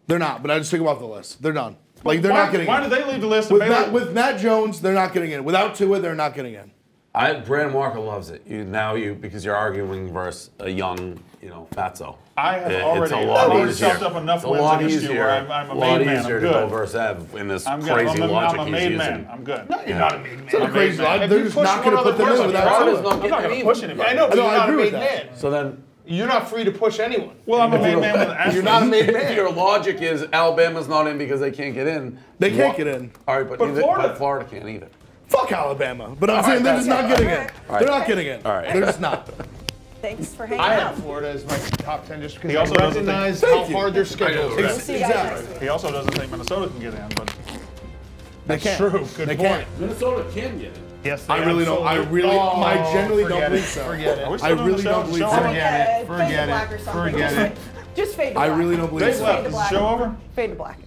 They're not, but I just took them off the list. They're done. Like they're why, not getting Why in. did they leave the list? with Baylor- Matt, with Matt Jones, they're not getting in. Without Tua, they're not getting in. I Brandon Walker loves it. You now you because you're arguing versus a young, you know, fatso. I have It- already- it's a I've lot already easier. chopped up enough it's a wins lot against you easier. where I'm- I'm a lot made man. easier I'm to go versus Ev in this I'm good. crazy I'm a, logic I'm a he's made using. I'm good. No, you're not a made man. It's not a crazy. man. lie. They're just not going to put other them in person, without Florida's Tua. not I'm not going to push anybody. I know, but you're not a made man. So then, You're not free to push anyone. Well, I'm a made man with an asterisk. You're not a [laughs] made man. your logic is Alabama's not in because they can't get in, They can't get in. All right, but, But neither, Florida- but Florida can't either. Fuck Alabama. But I'm saying they're just not getting it. Alright. They're not getting it. All right. They're just not. Thanks for hanging out. I have Florida as my top 10 just He because also I doesn't think- recognize Thank how you. hard their schedule is. see you guys Exactly. He also doesn't think Minnesota can get in, but They can't. True, good They point. can't. Minnesota can get in. Yes, I really don't. I really, Oh, I generally don't believe so. Forget it. I really don't believe show so. over? Forget it. Fade to Forget it. Forget Just it. fade- [laughs] Just fade to I black. really don't believe Dave so. Fade to black. show over? Fade to black.